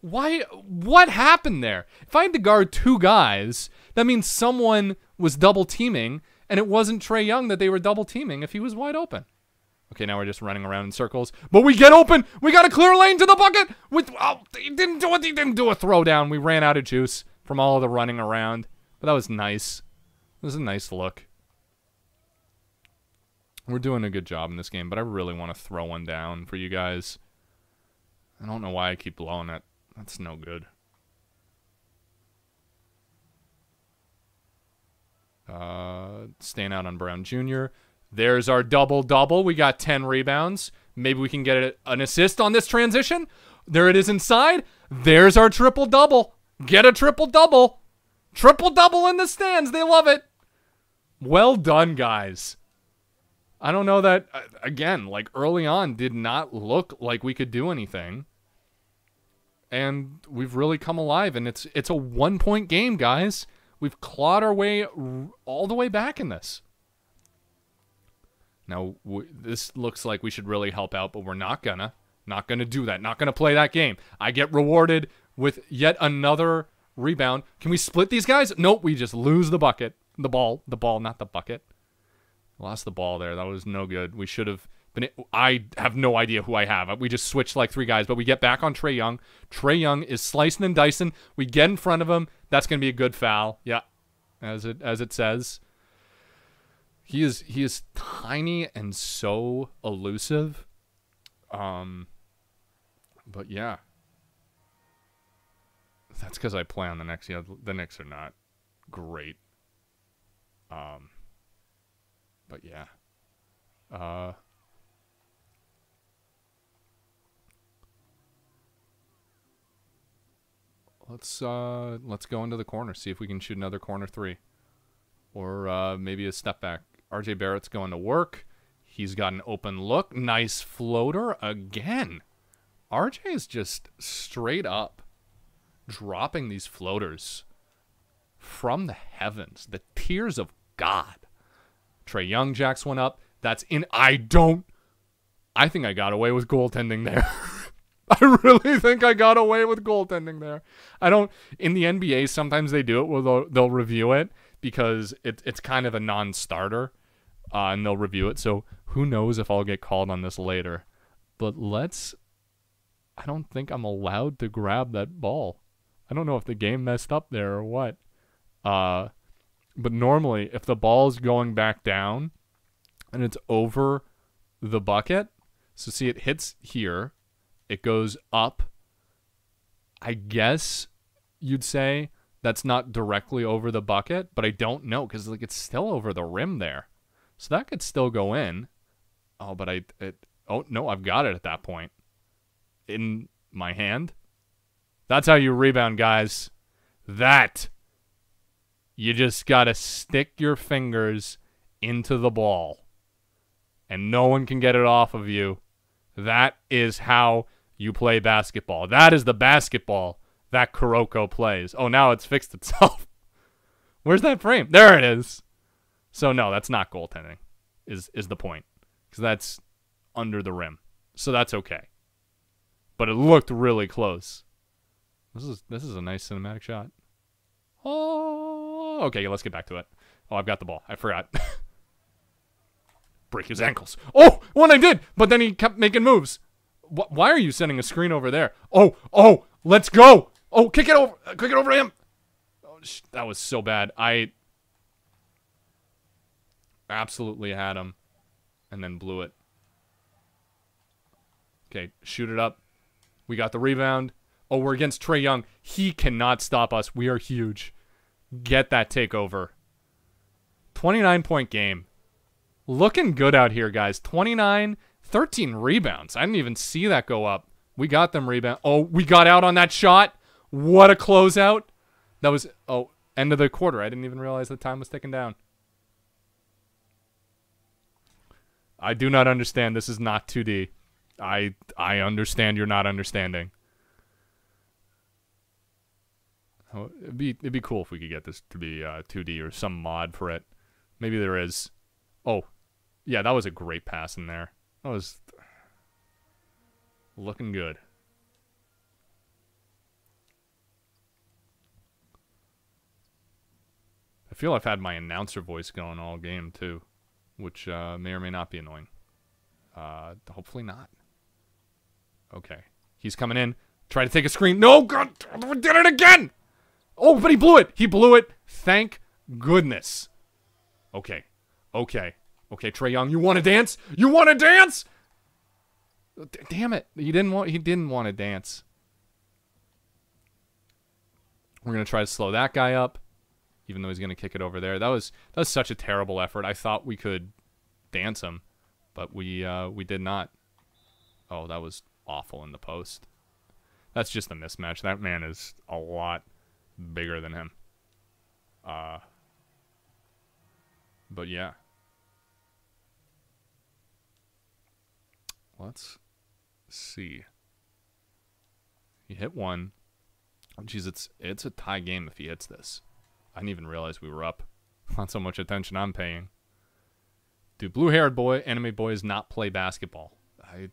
Why? What happened there? If I had to guard two guys, that means someone was double teaming, and it wasn't Trae Young that they were double teaming if he was wide open. Okay, now we're just running around in circles, but we get open. We got a clear lane to the bucket. With oh, he didn't do it. He didn't do a throwdown. We ran out of juice from all the running around, but that was nice. It was a nice look. We're doing a good job in this game, but I really want to throw one down for you guys. I don't know why I keep blowing it. That's no good. Uh, staying out on Brown Jr. There's our double double. We got 10 rebounds. Maybe we can get a, an assist on this transition. There it is inside. There's our triple double. Get a triple double. Triple double in the stands. They love it. Well done, guys. I don't know that, uh, again, like early on, did not look like we could do anything. And we've really come alive, and it's it's a one point game, guys. We've clawed our way all the way back in this. Now, this looks like we should really help out, but we're not gonna. Not gonna do that. Not gonna play that game. I get rewarded with yet another rebound. Can we split these guys? Nope, we just lose the bucket. The ball. The ball, not the bucket. Lost the ball there. That was no good. We should have been. I have no idea who I have. We just switched like three guys, but we get back on Trae Young. Trae Young is slicing and dicing. We get in front of him. That's gonna be a good foul. Yeah, as it as it says. He is he is tiny and so elusive. Um. But yeah. That's because I play on the Knicks. Yeah, the Knicks are not great. Um. But yeah. Uh. Let's uh let's go into the corner, see if we can shoot another corner three. Or uh maybe a step back. RJ Barrett's going to work. He's got an open look. Nice floater again. RJ is just straight up dropping these floaters from the heavens, the tears of God. Trae Young jacks one up. That's in. I don't. I think I got away with goaltending there. I really think I got away with goaltending there. I don't. In the NBA, sometimes they do it where they'll, they'll review it because it, it's kind of a non-starter, uh, and they'll review it. So who knows if I'll get called on this later? But let's. I don't think I'm allowed to grab that ball. I don't know if the game messed up there or what. Uh, but normally, if the ball's going back down and it's over the bucket, so see, it hits here, it goes up. I guess you'd say that's not directly over the bucket, but I don't know because like it's still over the rim there, so that could still go in. Oh, but I it. Oh no, I've got it at that point in my hand. That's how you rebound, guys. That you just got to stick your fingers into the ball and no one can get it off of you. That is how you play basketball. That is the basketball that Kuroko plays. Oh, now it's fixed itself. Where's that frame? There it is. So no, that's not goaltending. Is is the point? Cuz that's under the rim. So that's okay. But it looked really close. This is this is a nice cinematic shot. Oh, okay. Let's get back to it. Oh, I've got the ball. I forgot. Break his ankles. Oh, one I did, but then he kept making moves. Wh- why are you sending a screen over there? Oh, oh, let's go. Oh, kick it over, kick it over to him. Oh, that was so bad. I absolutely had him, and then blew it. Okay, shoot it up. We got the rebound. Oh, we're against Trae Young. He cannot stop us. We are huge. Get that takeover. 29 point game. Looking good out here, guys. 29, 13 rebounds. I didn't even see that go up. We got them rebound. Oh, we got out on that shot. What a closeout. That was, oh, end of the quarter. I didn't even realize the time was ticking down. I do not understand. This is not 2D. I I understand you're not understanding. Oh, it'd be it'd be cool if we could get this to be uh, 2D or some mod for it. Maybe there is. Oh, yeah, that was a great pass in there. That was looking good. I feel I've had my announcer voice going all game too, which uh, may or may not be annoying. Uh, hopefully not. Okay, he's coming in. Try to take a screen. No, God, we did it again. Oh, but he blew it. He blew it. Thank goodness. Okay, okay, okay. Trae Young, you want to dance? You want to dance? D- damn it! He didn't want. He didn't want to dance. We're gonna try to slow that guy up, even though he's gonna kick it over there. That was that was such a terrible effort. I thought we could dance him, but we uh, we did not. Oh, that was awful in the post. That's just a mismatch. That man is a lot bigger than him. Uh, but yeah. Let's see. He hit one. Jeez, it's it's a tie game if he hits this. I didn't even realize we were up. Not so much attention I'm paying. Do blue-haired boy, anime boys not play basketball? I.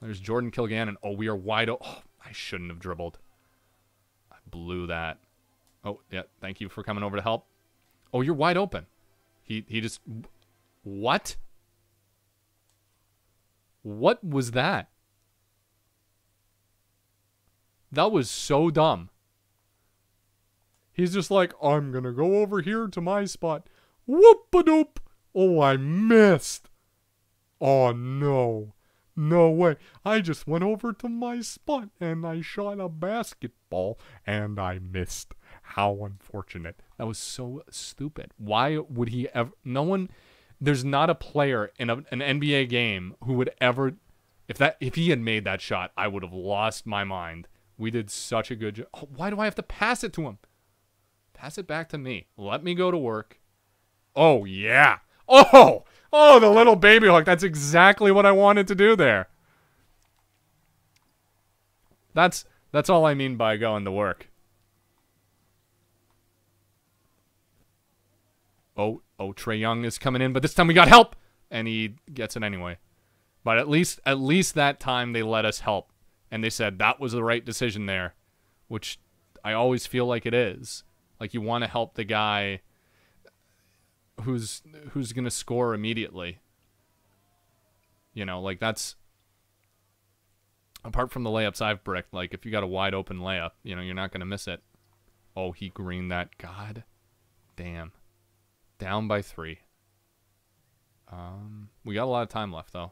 There's Jordan Kilganon. Oh, we are wide open. Oh, I shouldn't have dribbled. I blew that. Oh, yeah. Thank you for coming over to help. Oh, you're wide open. He he just what? What was that? That was so dumb. He's just like, I'm gonna go over here to my spot. Whoop a doop. Oh, I missed. Oh no. No way. I just went over to my spot and I shot a basketball and I missed. How unfortunate. That was so stupid. Why would he ever? No one. There's not a player in a, an NBA game who would ever. If that if he had made that shot, I would have lost my mind. We did such a good job. Oh, why do I have to pass it to him? Pass it back to me. Let me go to work. Oh yeah. Oh oh the little baby hook. That's exactly what I wanted to do there. That's that's all I mean by going to work. Oh, oh, Trae Young is coming in, but this time we got help, and he gets it anyway. But at least, at least that time they let us help, and they said that was the right decision there, which I always feel like it is. Like you want to help the guy who's who's gonna score immediately. You know, like that's apart from the layups I've bricked. Like if you got a wide open layup, you know you're not gonna miss it. Oh, he greened that. God damn. Down by three. Um, we got a lot of time left though.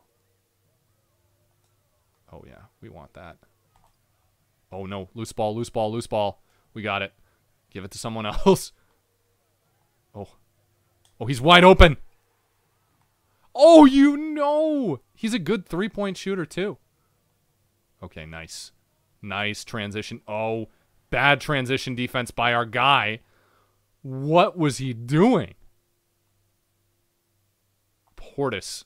Oh yeah, we want that. Oh no, loose ball, loose ball, loose ball. We got it. Give it to someone else. Oh. Oh, he's wide open. Oh, you know. He's a good three-point shooter too. Okay, nice. Nice transition. Oh, bad transition defense by our guy. What was he doing? Portis.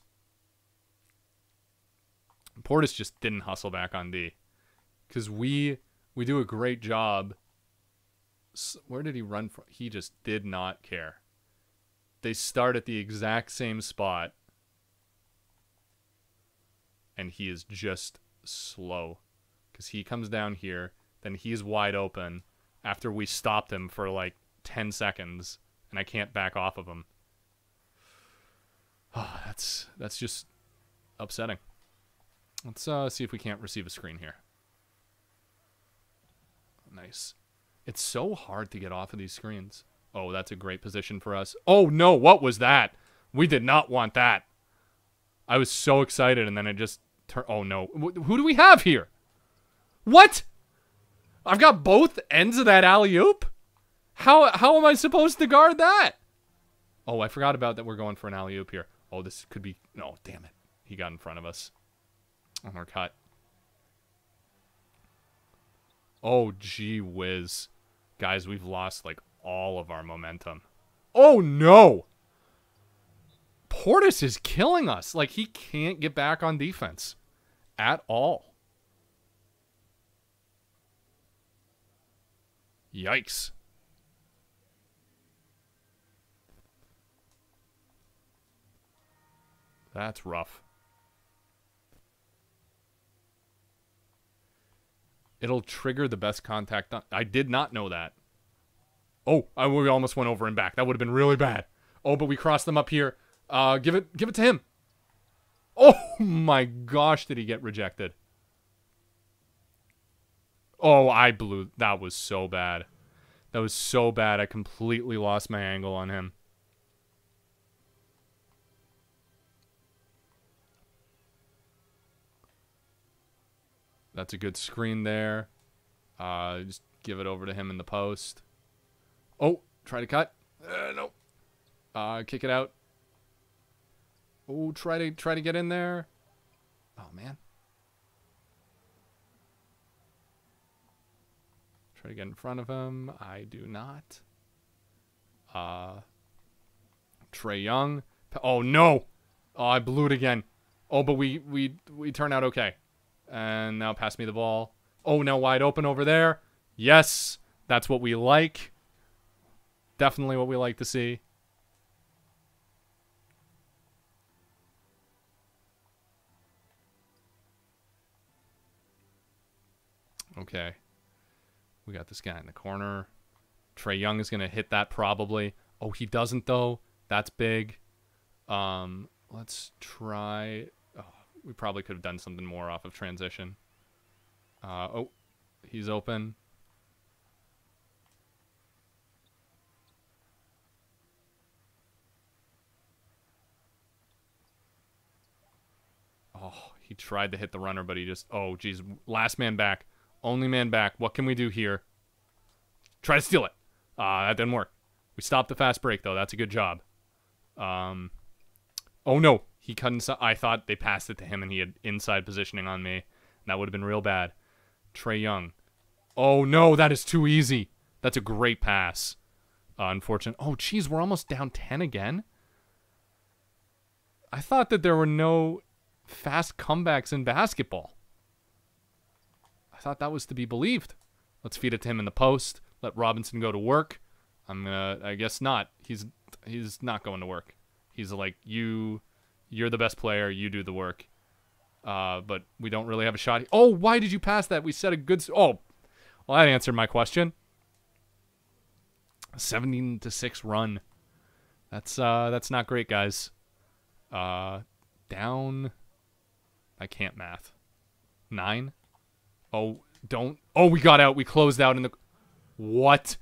Portis just didn't hustle back on D. Cuz we we do a great job. Where did he run from? He just did not care. They start at the exact same spot. And he is just slow cuz he comes down here, then he's wide open after we stopped him for like 10 seconds and I can't back off of him. Oh, that's that's just upsetting. Let's uh, see if we can't receive a screen here. Nice. It's so hard to get off of these screens. Oh, that's a great position for us. Oh no, what was that? We did not want that. I was so excited and then it just turned. Oh no, Wh- who do we have here? What? I've got both ends of that alley oop. How how am I supposed to guard that? Oh, I forgot about that. We're going for an alley oop here. Oh, this could be. No, damn it. He got in front of us. On our cut. Oh, gee whiz. Guys, we've lost like all of our momentum. Oh, no. Portis is killing us. Like, he can't get back on defense at all. Yikes. That's rough. It'll trigger the best contact. I did not know that. Oh, I, we almost went over and back. That would have been really bad. Oh, but we crossed them up here. Uh, give it, give it to him. Oh my gosh, did he get rejected? Oh, I blew. That was so bad. That was so bad. I completely lost my angle on him. That's a good screen there. Uh, just give it over to him in the post. Oh, try to cut. Uh, no. Uh, kick it out. Oh, try to try to get in there. Oh man. Try to get in front of him. I do not. Uh, Trae Young. Oh no! Oh, I blew it again. Oh, but we we we turn out okay. And now pass me the ball. Oh, now wide open over there. Yes, that's what we like. Definitely what we like to see. Okay. We got this guy in the corner. Trae Young is going to hit that probably. Oh, he doesn't though. That's big. Um, let's try. We probably could have done something more off of transition. Uh, oh, he's open. Oh, he tried to hit the runner, but he just. Oh, geez. Last man back. Only man back. What can we do here? Try to steal it. Uh, that didn't work. We stopped the fast break, though. That's a good job. Um, oh, no. He cut inside. I thought they passed it to him and he had inside positioning on me. That would have been real bad. Trae Young. Oh, no. That is too easy. That's a great pass. Uh, unfortunate. Oh, geez. We're almost down 10 again. I thought that there were no fast comebacks in basketball. I thought that was to be believed. Let's feed it to him in the post. Let Robinson go to work. I'm gonna. I guess not. He's he's not going to work. He's like you. You're the best player. You do the work. Uh, but we don't really have a shot. Oh, why did you pass that? We set a good. Oh, well, that answered my question. 17 to six run. That's uh, that's not great, guys. Uh, down. I can't math. Nine. Oh, don't. Oh, we got out. We closed out in the. What?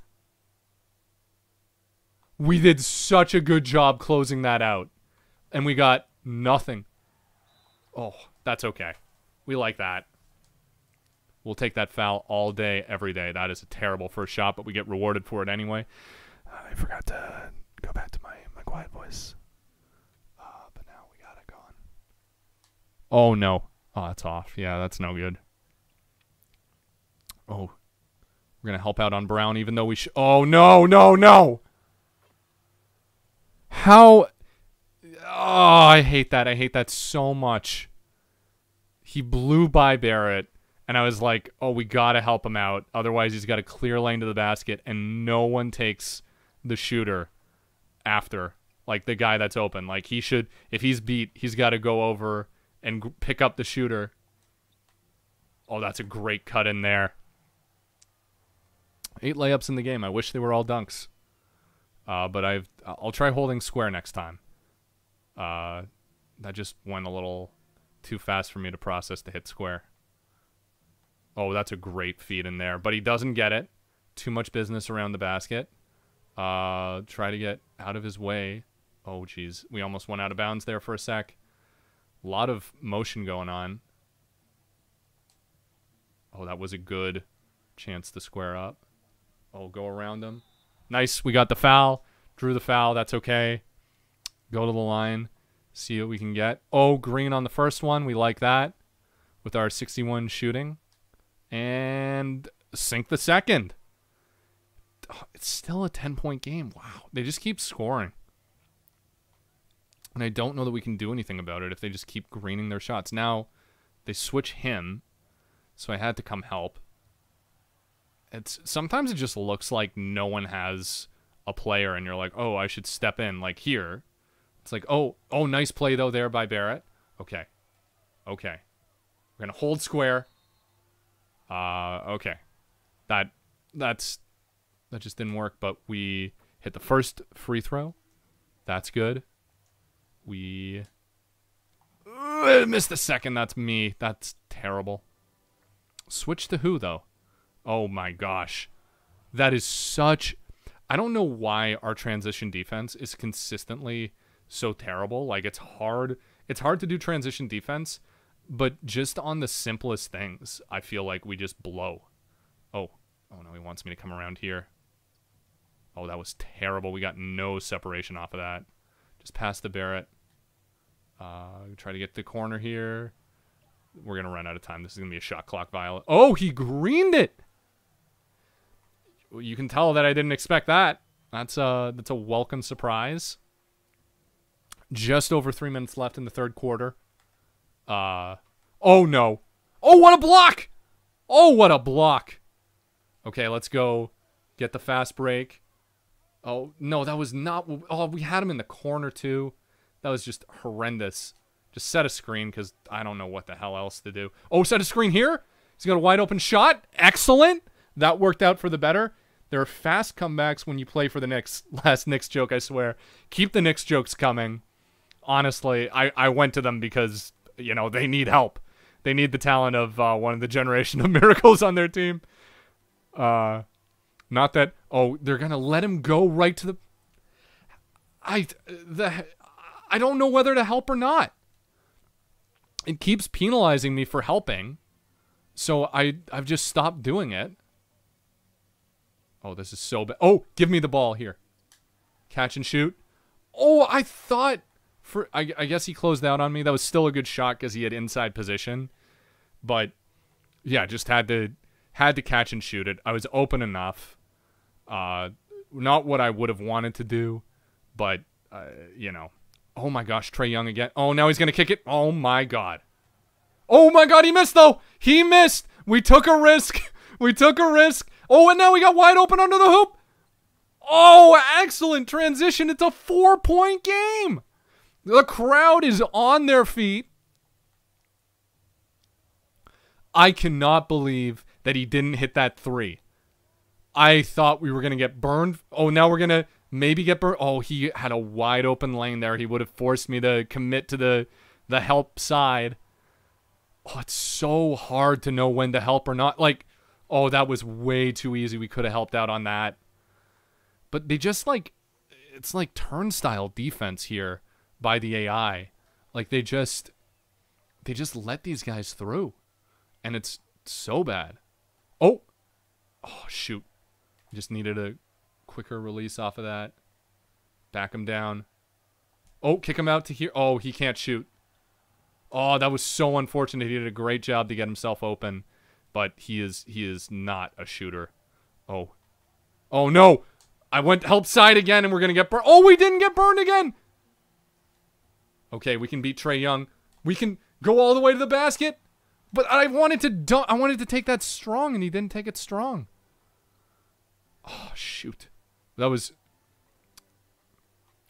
We did such a good job closing that out. And we got nothing. Oh, that's okay. We like that. We'll take that foul all day, every day. That is a terrible first shot, but we get rewarded for it anyway. I forgot to go back to my, my quiet voice. Uh, but now we got it going. Oh no. Oh, that's off. Yeah, that's no good. Oh. We're going to help out on Brown even though we sh- Oh no, no, no. How I hate that. I hate that so much. He blew by Barrett and I was like, "Oh, we got to help him out. Otherwise, he's got a clear lane to the basket and no one takes the shooter after like the guy that's open. Like he should if he's beat, he's got to go over and pick up the shooter. Oh, that's a great cut in there. Eight layups in the game. I wish they were all dunks. Uh, but I've I'll try holding square next time. Uh, that just went a little too fast for me to process to hit square. Oh, that's a great feed in there, but he doesn't get it. Too much business around the basket. Uh, try to get out of his way. Oh, jeez, we almost went out of bounds there for a sec. A lot of motion going on. Oh, that was a good chance to square up. Oh, go around him. Nice. We got the foul. Drew the foul. That's okay. Go to the line. See what we can get. Oh, green on the first one. We like that with our 61 shooting. And sink the second. It's still a 10 point game. Wow. They just keep scoring. And I don't know that we can do anything about it if they just keep greening their shots. Now, they switch him, so I had to come help. It's sometimes it just looks like no one has a player, and you're like, oh, I should step in. Like here, it's like, oh, oh, nice play though there by Barrett. Okay, okay, we're gonna hold square. Uh, okay, that that's that just didn't work. But we hit the first free throw. That's good. We uh, missed the second. That's me. That's terrible. Switch to who though? Oh my gosh. That is such I don't know why our transition defense is consistently so terrible. Like it's hard it's hard to do transition defense, but just on the simplest things, I feel like we just blow. Oh. Oh no, he wants me to come around here. Oh, that was terrible. We got no separation off of that. Just pass the Barrett. Uh, try to get the corner here. We're gonna run out of time. This is gonna be a shot clock violet. Oh, he greened it. You can tell that I didn't expect that. That's a that's a welcome surprise. Just over three minutes left in the third quarter. Uh, oh no. Oh, what a block! Oh, what a block. Okay, let's go get the fast break. Oh, no, that was not. Oh, we had him in the corner too. That was just horrendous. Just set a screen because I don't know what the hell else to do. Oh, set a screen here. He's got a wide open shot. Excellent. That worked out for the better. There are fast comebacks when you play for the Knicks. Last Knicks joke, I swear. Keep the Knicks jokes coming. Honestly, I, I went to them because, you know, they need help. They need the talent of uh, one of the generation of miracles on their team. Uh, not that, oh, they're going to let him go right to the. I, the, I don't know whether to help or not. It keeps penalizing me for helping. So I, I've just stopped doing it. Oh, this is so bad. Oh, give me the ball here. Catch and shoot. Oh, I thought for I, I guess he closed out on me. That was still a good shot because he had inside position, but yeah, just had to had to catch and shoot it. I was open enough. Uh, not what I would have wanted to do, but uh, you know. Oh my gosh, Trae Young again. Oh, now he's gonna kick it. Oh my god. Oh my god, he missed though. He missed. We took a risk. We took a risk. Oh, and now we got wide open under the hoop. Oh, excellent transition. It's a four point game. The crowd is on their feet. I cannot believe that he didn't hit that three. I thought we were going to get burned. Oh, now we're going to maybe get burned. Oh, he had a wide open lane there. He would have forced me to commit to the, the help side. Oh, it's so hard to know when to help or not. Like, oh, that was way too easy. We could have helped out on that. But they just like it's like turnstile defense here by the AI. Like they just they just let these guys through. And it's so bad. Oh. Oh shoot. Just needed a quicker release off of that. Back him down. Oh, kick him out to here. Oh, he can't shoot. Oh, that was so unfortunate. He did a great job to get himself open, but he is he is not a shooter. Oh. Oh no. I went help side again and we're going to get burned. Oh, we didn't get burned again. Okay, we can beat Trae Young. We can go all the way to the basket. But I wanted to dunk, I wanted to take that strong and he didn't take it strong. Oh, shoot. That was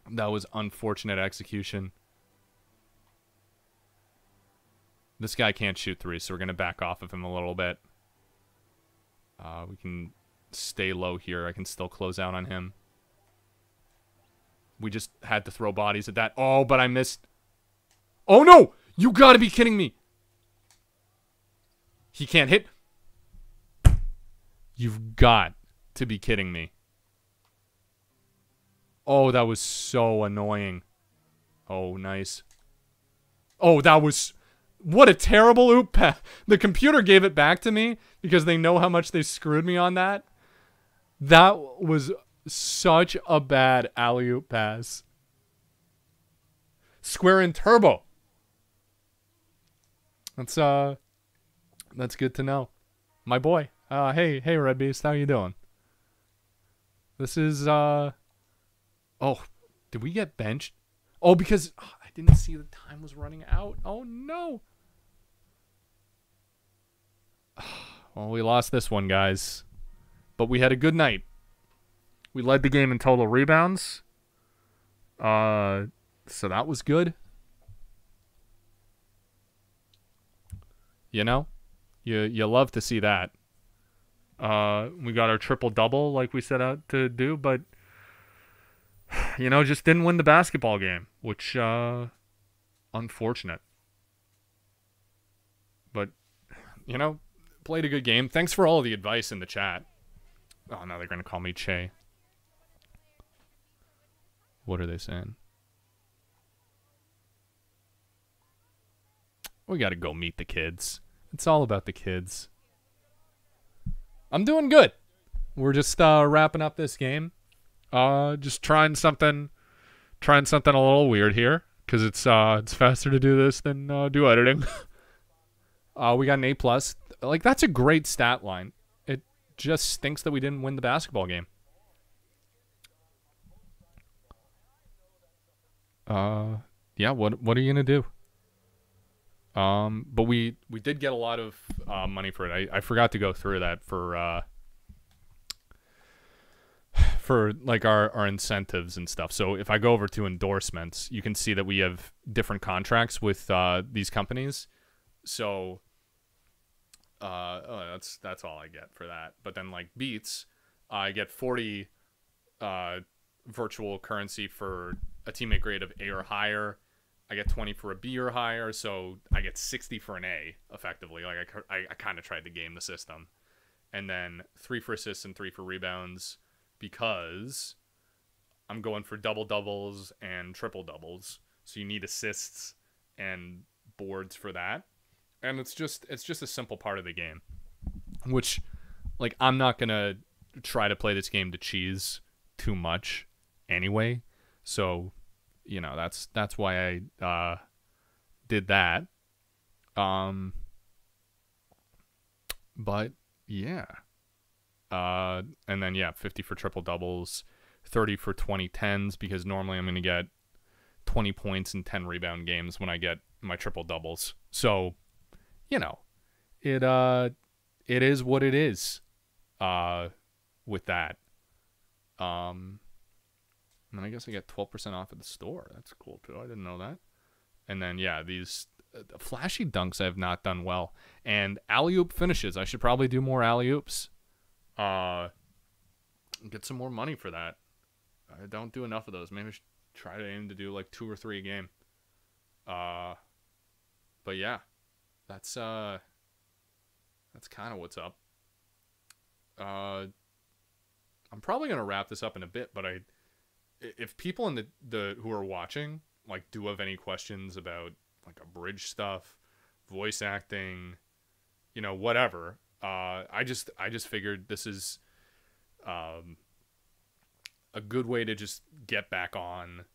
that was unfortunate execution. This guy can't shoot three, so we're going to back off of him a little bit. Uh, we can stay low here. I can still close out on him. We just had to throw bodies at that. Oh, but I missed. Oh, no! You gotta be kidding me! He can't hit. You've got to be kidding me. Oh, that was so annoying. Oh, nice. Oh, that was what a terrible oop pass. The computer gave it back to me because they know how much they screwed me on that. That was such a bad alley oop pass. Square in turbo. That's uh that's good to know. My boy. Uh hey, hey Red Beast, how you doing? This is uh Oh, did we get benched? Oh, because oh, I didn't see the time was running out. Oh no. Well, we lost this one, guys. But we had a good night. We led the game in total rebounds. Uh so that was good. You know? You you love to see that. Uh we got our triple double like we set out to do, but you know, just didn't win the basketball game, which uh unfortunate. But you know, played a good game. Thanks for all the advice in the chat. Oh, now they're going to call me Che. What are they saying? We got to go meet the kids. It's all about the kids. I'm doing good. We're just uh, wrapping up this game. Uh, just trying something, trying something a little weird here because it's uh, it's faster to do this than uh, do editing. uh, we got an A plus. Like that's a great stat line. It just stinks that we didn't win the basketball game. Uh, yeah. What what are you gonna do? Um, but we we did get a lot of uh, money for it. I, I forgot to go through that for uh for like our our incentives and stuff. So if I go over to endorsements, you can see that we have different contracts with uh these companies. So uh oh, that's that's all I get for that. But then like Beats, I get 40 uh virtual currency for a teammate grade of A or higher. I get 20 for a B or higher, so I get 60 for an A, effectively. Like, I, I, I kind of tried to game the system. And then three for assists and three for rebounds because I'm going for double doubles and triple doubles. So you need assists and boards for that. And it's just it's just a simple part of the game. Which like I'm not going to try to play this game to cheese too much anyway. So you know that's that's why I uh, did that. Um, but yeah, uh, and then yeah, fifty for triple doubles, thirty for twenty tens because normally I'm gonna get twenty points and ten rebound games when I get my triple doubles. So, you know, it uh, it is what it is. Uh, with that, um, and then I guess I get 12% off at the store. That's cool too. I didn't know that. And then, yeah, these uh, flashy dunks I have not done well. And alley oop finishes. I should probably do more alley oops. Uh, get some more money for that. I don't do enough of those. Maybe I should try to aim to do like two or three a game. Uh, but yeah, that's uh, that's kind of what's up. Uh, I'm probably gonna wrap this up in a bit, but I i- if people in the the who are watching like do have any questions about like abridged stuff, voice acting, you know, whatever. Uh, I just I just figured this is um, a good way to just get back on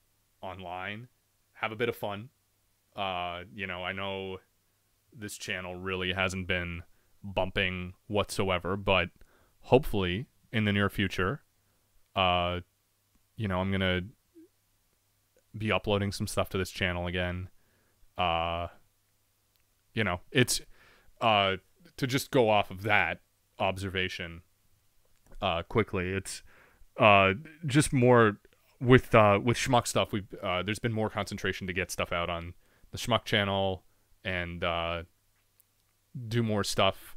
online, have a bit of fun. Uh, you know, I know this channel really hasn't been bumping whatsoever, but hopefully in the near future, uh, you know, I'm gonna be uploading some stuff to this channel again. Uh, you know, it's uh to just go off of that observation uh quickly. It's uh just more with uh with schmuck stuff. We uh there's been more concentration to get stuff out on the schmuck channel and uh do more stuff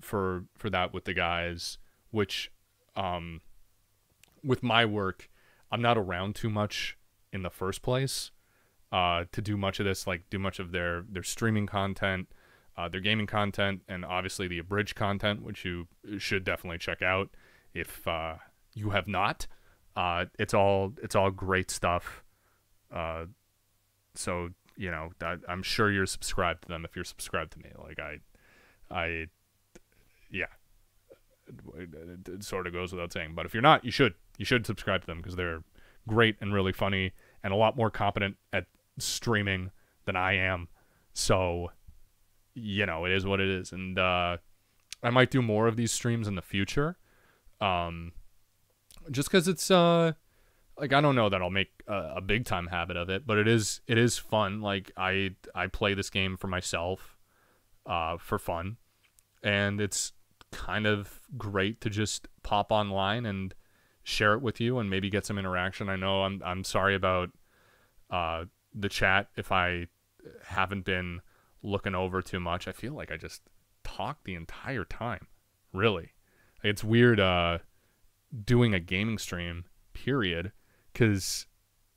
for for that with the guys which um with my work i'm not around too much in the first place uh to do much of this like do much of their their streaming content uh their gaming content and obviously the abridged content which you should definitely check out if uh you have not. Uh it's all it's all great stuff. Uh so you know i'm sure you're subscribed to them if you're subscribed to me. Like i i yeah. It, it- it sort of goes without saying. But if you're not you should you should subscribe to them because they're great and really funny and a lot more competent at streaming than i am. So you know it is what it is. And uh i might do more of these streams in the future um just because it's uh like I don't know that I'll make a, a big time habit of it, but it is it is fun. Like I I play this game for myself, uh, for fun, and it's kind of great to just pop online and share it with you and maybe get some interaction. I know I'm I'm sorry about uh the chat if I haven't been looking over too much. I feel like I just talk the entire time. Really, it's weird uh doing a gaming stream. Period because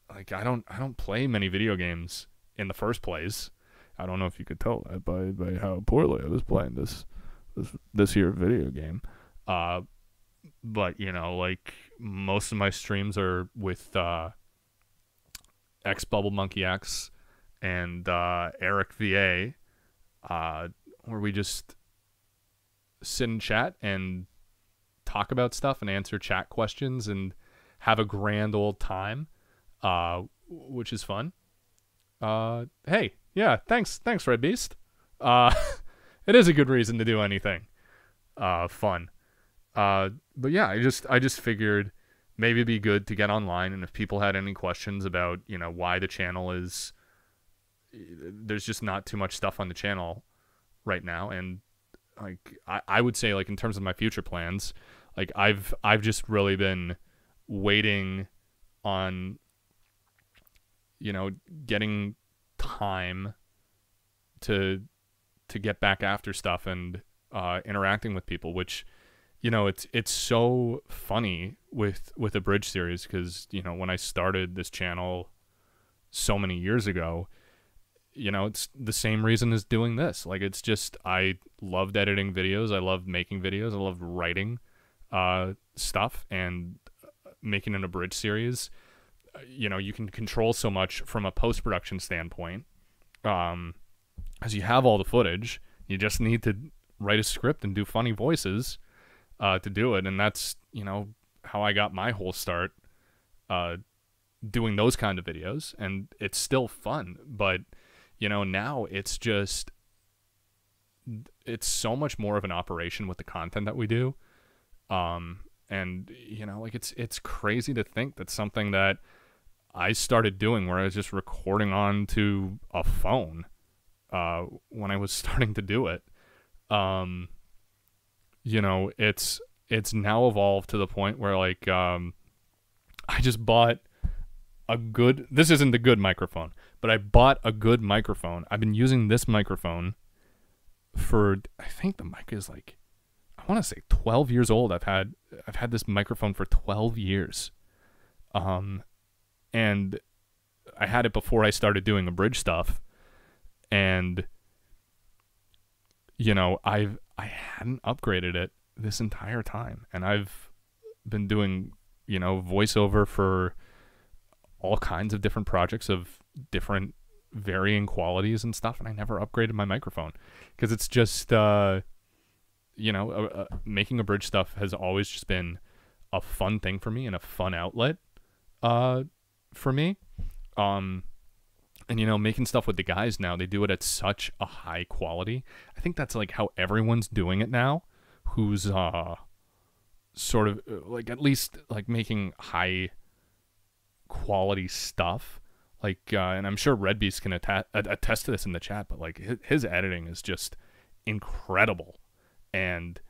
like I don't I don't play many video games in the first place. I don't know if you could tell that by by how poorly I was playing this this this here video game. Uh, but you know, like most of my streams are with uh, X Bubble Monkey X and uh, Eric VA, uh, where we just sit and chat and talk about stuff and answer chat questions and have a grand old time, uh, which is fun. Uh, hey, yeah, thanks, thanks, Red Beast. Uh, it is a good reason to do anything, uh, fun. Uh, but yeah, I just, I just figured maybe it'd be good to get online, and if people had any questions about, you know, why the channel is, there's just not too much stuff on the channel right now, and like, I, I would say, like, in terms of my future plans, like, I've, I've just really been waiting on you know getting time to to get back after stuff and uh, interacting with people which you know it's it's so funny with with abridged series because you know when i started this channel so many years ago you know it's the same reason as doing this like it's just i loved editing videos i loved making videos i loved writing uh, stuff and making an abridged series, uh, you know, you can control so much from a post production standpoint. Um, as you have all the footage, you just need to write a script and do funny voices uh, to do it, and that's you know how I got my whole start uh, doing those kind of videos, and it's still fun, but you know now it's just it's so much more of an operation with the content that we do. Um and you know like it's it's crazy to think that something that I started doing where I was just recording onto a phone uh when I was starting to do it um you know it's it's now evolved to the point where like um I just bought a good this isn't the good microphone but I bought a good microphone I've been using this microphone for I think the mic is like I want to say 12 years old. I've had I've had this microphone for 12 years. Um and I had it before I started doing the bridge stuff and you know, I've I hadn't upgraded it this entire time and I've been doing you know, voiceover for all kinds of different projects of different varying qualities and stuff and I never upgraded my microphone because it's just uh you know, uh, uh, making abridged stuff has always just been a fun thing for me and a fun outlet uh for me. Um and you know, making stuff with the guys now, they do it at such a high quality. I think that's like how everyone's doing it now who's uh sort of uh, like at least like making high quality stuff. Like uh, and i'm sure red beast can atta- attest to this in the chat but like his, his editing is just incredible. And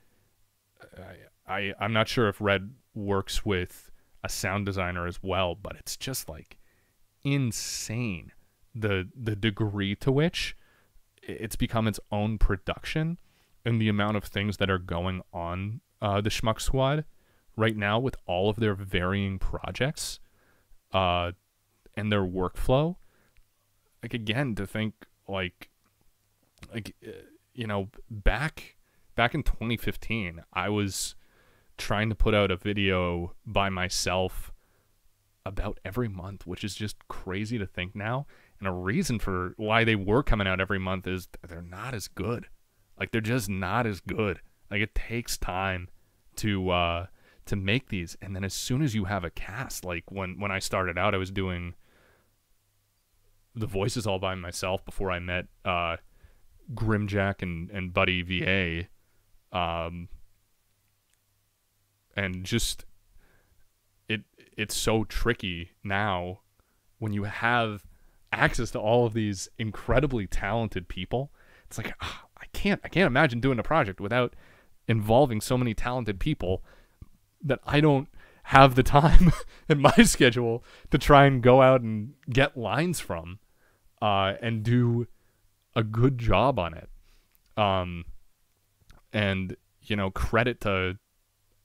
I, I i'm not sure if red works with a sound designer as well but it's just like insane the the degree to which it's become its own production and the amount of things that are going on uh, the Schmuck Squad right now with all of their varying projects uh, and their workflow. Like again, to think like like uh, you know back back in 2015, I was trying to put out a video by myself about every month, which is just crazy to think now. And a reason for why they were coming out every month is they're not as good. Like they're just not as good. Like it takes time to uh to make these and then as soon as you have a cast like when when I started out I was doing the voices all by myself before I met uh Grimjack and and Buddy VA um and just it it's so tricky now when you have access to all of these incredibly talented people it's like ah, I can't I can't imagine doing a project without involving so many talented people that I don't have the time in my schedule to try and go out and get lines from uh, and do a good job on it. Um, and you know, credit to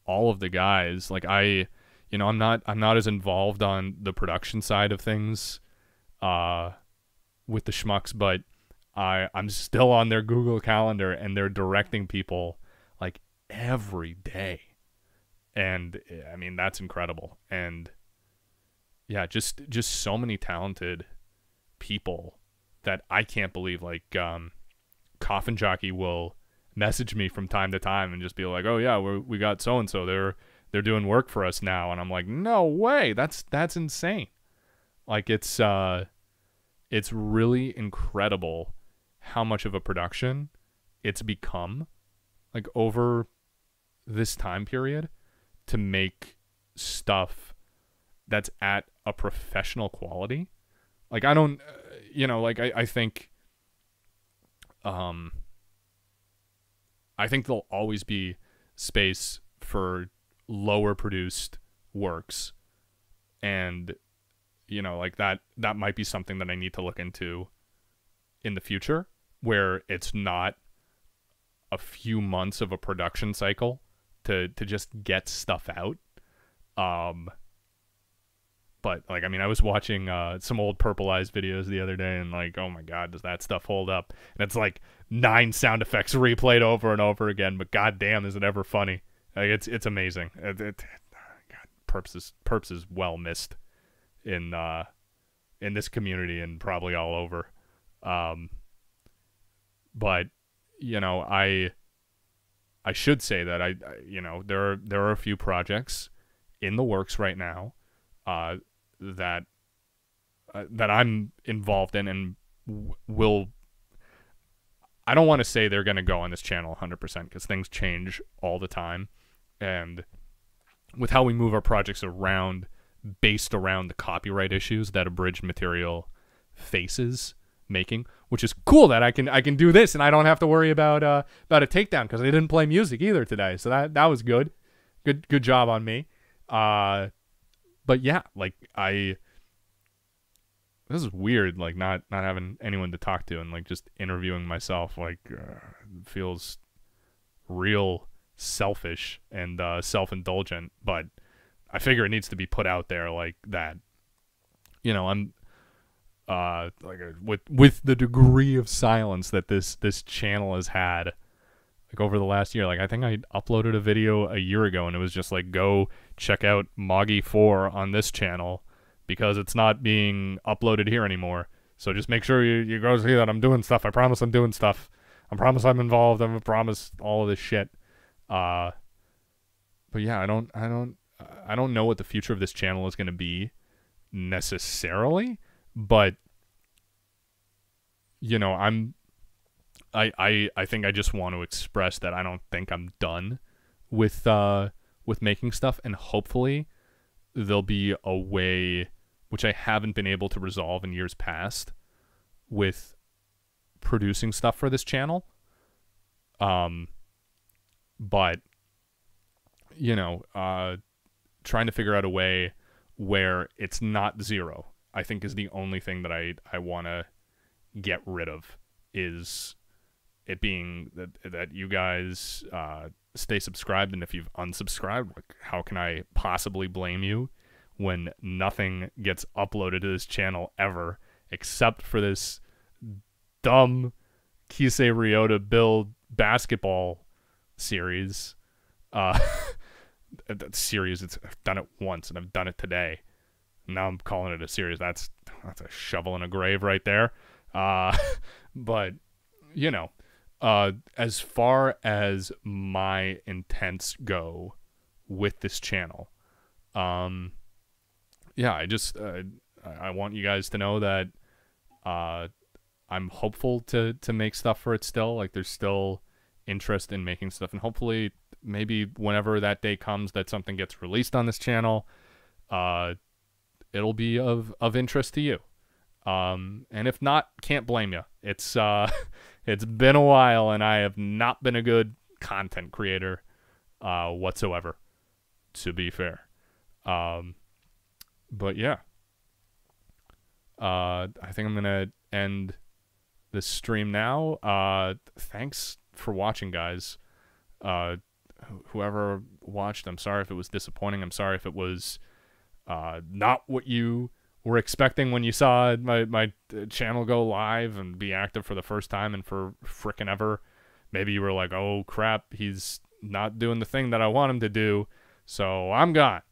all of the guys. Like I, you know, I'm not I'm not as involved on the production side of things uh, with the schmucks, but I I'm still on their Google Calendar and they're directing people like every day. And I mean that's incredible. And yeah, just just so many talented people that I can't believe like um Coffin Jockey will message me from time to time and just be like, "Oh yeah, we we got so and so. They're they're doing work for us now." And I'm like, "No way. That's that's insane." Like it's uh it's really incredible how much of a production it's become like over this time period to make stuff that's at a professional quality. Like i don't uh, you know like i, I think um i think there'll always be space for lower produced works and you know like that that might be something that i need to look into in the future where it's not a few months of a production cycle to to just get stuff out. Um but like I mean I was watching uh some old purple eyes videos the other day and like oh my god does that stuff hold up? And it's like nine sound effects replayed over and over again but god damn is it ever funny? Like it's it's amazing. It, it, god perps is perps is well missed in uh in this community and probably all over um but you know, I I should say that I, I you know there are there are a few projects in the works right now uh, that uh, that I'm involved in and will. I don't want to say they're going to go on this channel 100% because things change all the time, and with how we move our projects around based around the copyright issues that abridged material faces making, which is cool that I can I can do this and I don't have to worry about uh about a takedown because they didn't play music either today. So that that was good. Good good job on me. Uh but yeah, like I this is weird like not not having anyone to talk to and like just interviewing myself like uh, feels real selfish and uh self-indulgent, but I figure it needs to be put out there like that. You know, I'm uh like a, with with the degree of silence that this this channel has had like over the last year. Like I think I uploaded a video a year ago and it was just like go check out Moggy 4 on this channel because it's not being uploaded here anymore. So just make sure you, you go see that I'm doing stuff. I promise I'm doing stuff. I promise I'm involved. I promise all of this shit. Uh but yeah, I don't I don't I don't know what the future of this channel is going to be necessarily, but you know, I'm I I I think I just want to express that I don't think I'm done with uh with making stuff and hopefully there'll be a way which I haven't been able to resolve in years past with producing stuff for this channel. Um but you know, uh trying to figure out a way where it's not zero. I think is the only thing that I I want to get rid of is it being that that you guys uh, stay subscribed, and if you've unsubscribed, like, how can I possibly blame you when nothing gets uploaded to this channel ever except for this dumb Kise Ryouta build basketball series? Uh, that series, it's I've done it once, and I've done it today. Now I'm calling it a series. That's that's a shovel in a grave right there. Uh, but you know, uh, as far as my intents go with this channel, um, yeah, I just uh, I want you guys to know that uh, I'm hopeful to to make stuff for it still. Like there's still interest in making stuff, and hopefully, maybe whenever that day comes that something gets released on this channel, uh, it'll be of of interest to you. Um, and if not, can't blame you. It's uh, it's been a while, and I have not been a good content creator uh, whatsoever. To be fair, um, but yeah, uh, I think I'm gonna end the stream now. Uh, thanks for watching, guys. Uh, whoever watched, I'm sorry if it was disappointing. I'm sorry if it was uh, not what you were expecting when you saw my my uh, channel go live and be active for the first time and for frickin' ever. Maybe you were like, "Oh crap, he's not doing the thing that I want him to do, so I'm gone."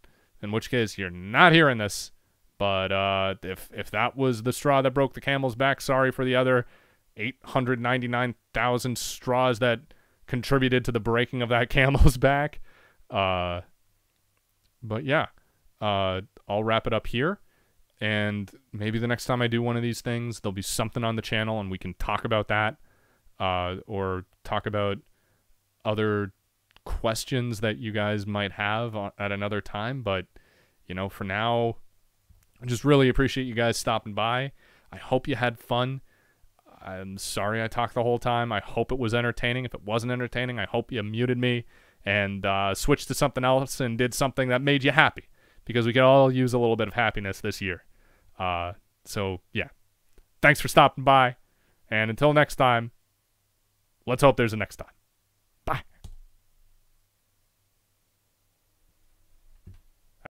In which case, you're not hearing this. But uh, if if that was the straw that broke the camel's back, sorry for the other 899,000 straws that contributed to the breaking of that camel's back. Uh, but yeah, uh, I'll wrap it up here. And maybe the next time I do one of these things, there'll be something on the channel and we can talk about that uh, or talk about other questions that you guys might have at another time. But, you know, for now, I just really appreciate you guys stopping by. I hope you had fun. I'm sorry I talked the whole time. I hope it was entertaining. If it wasn't entertaining, I hope you muted me and uh, switched to something else and did something that made you happy because we could all use a little bit of happiness this year. Uh, so, yeah. Thanks for stopping by. And until next time, let's hope there's a next time.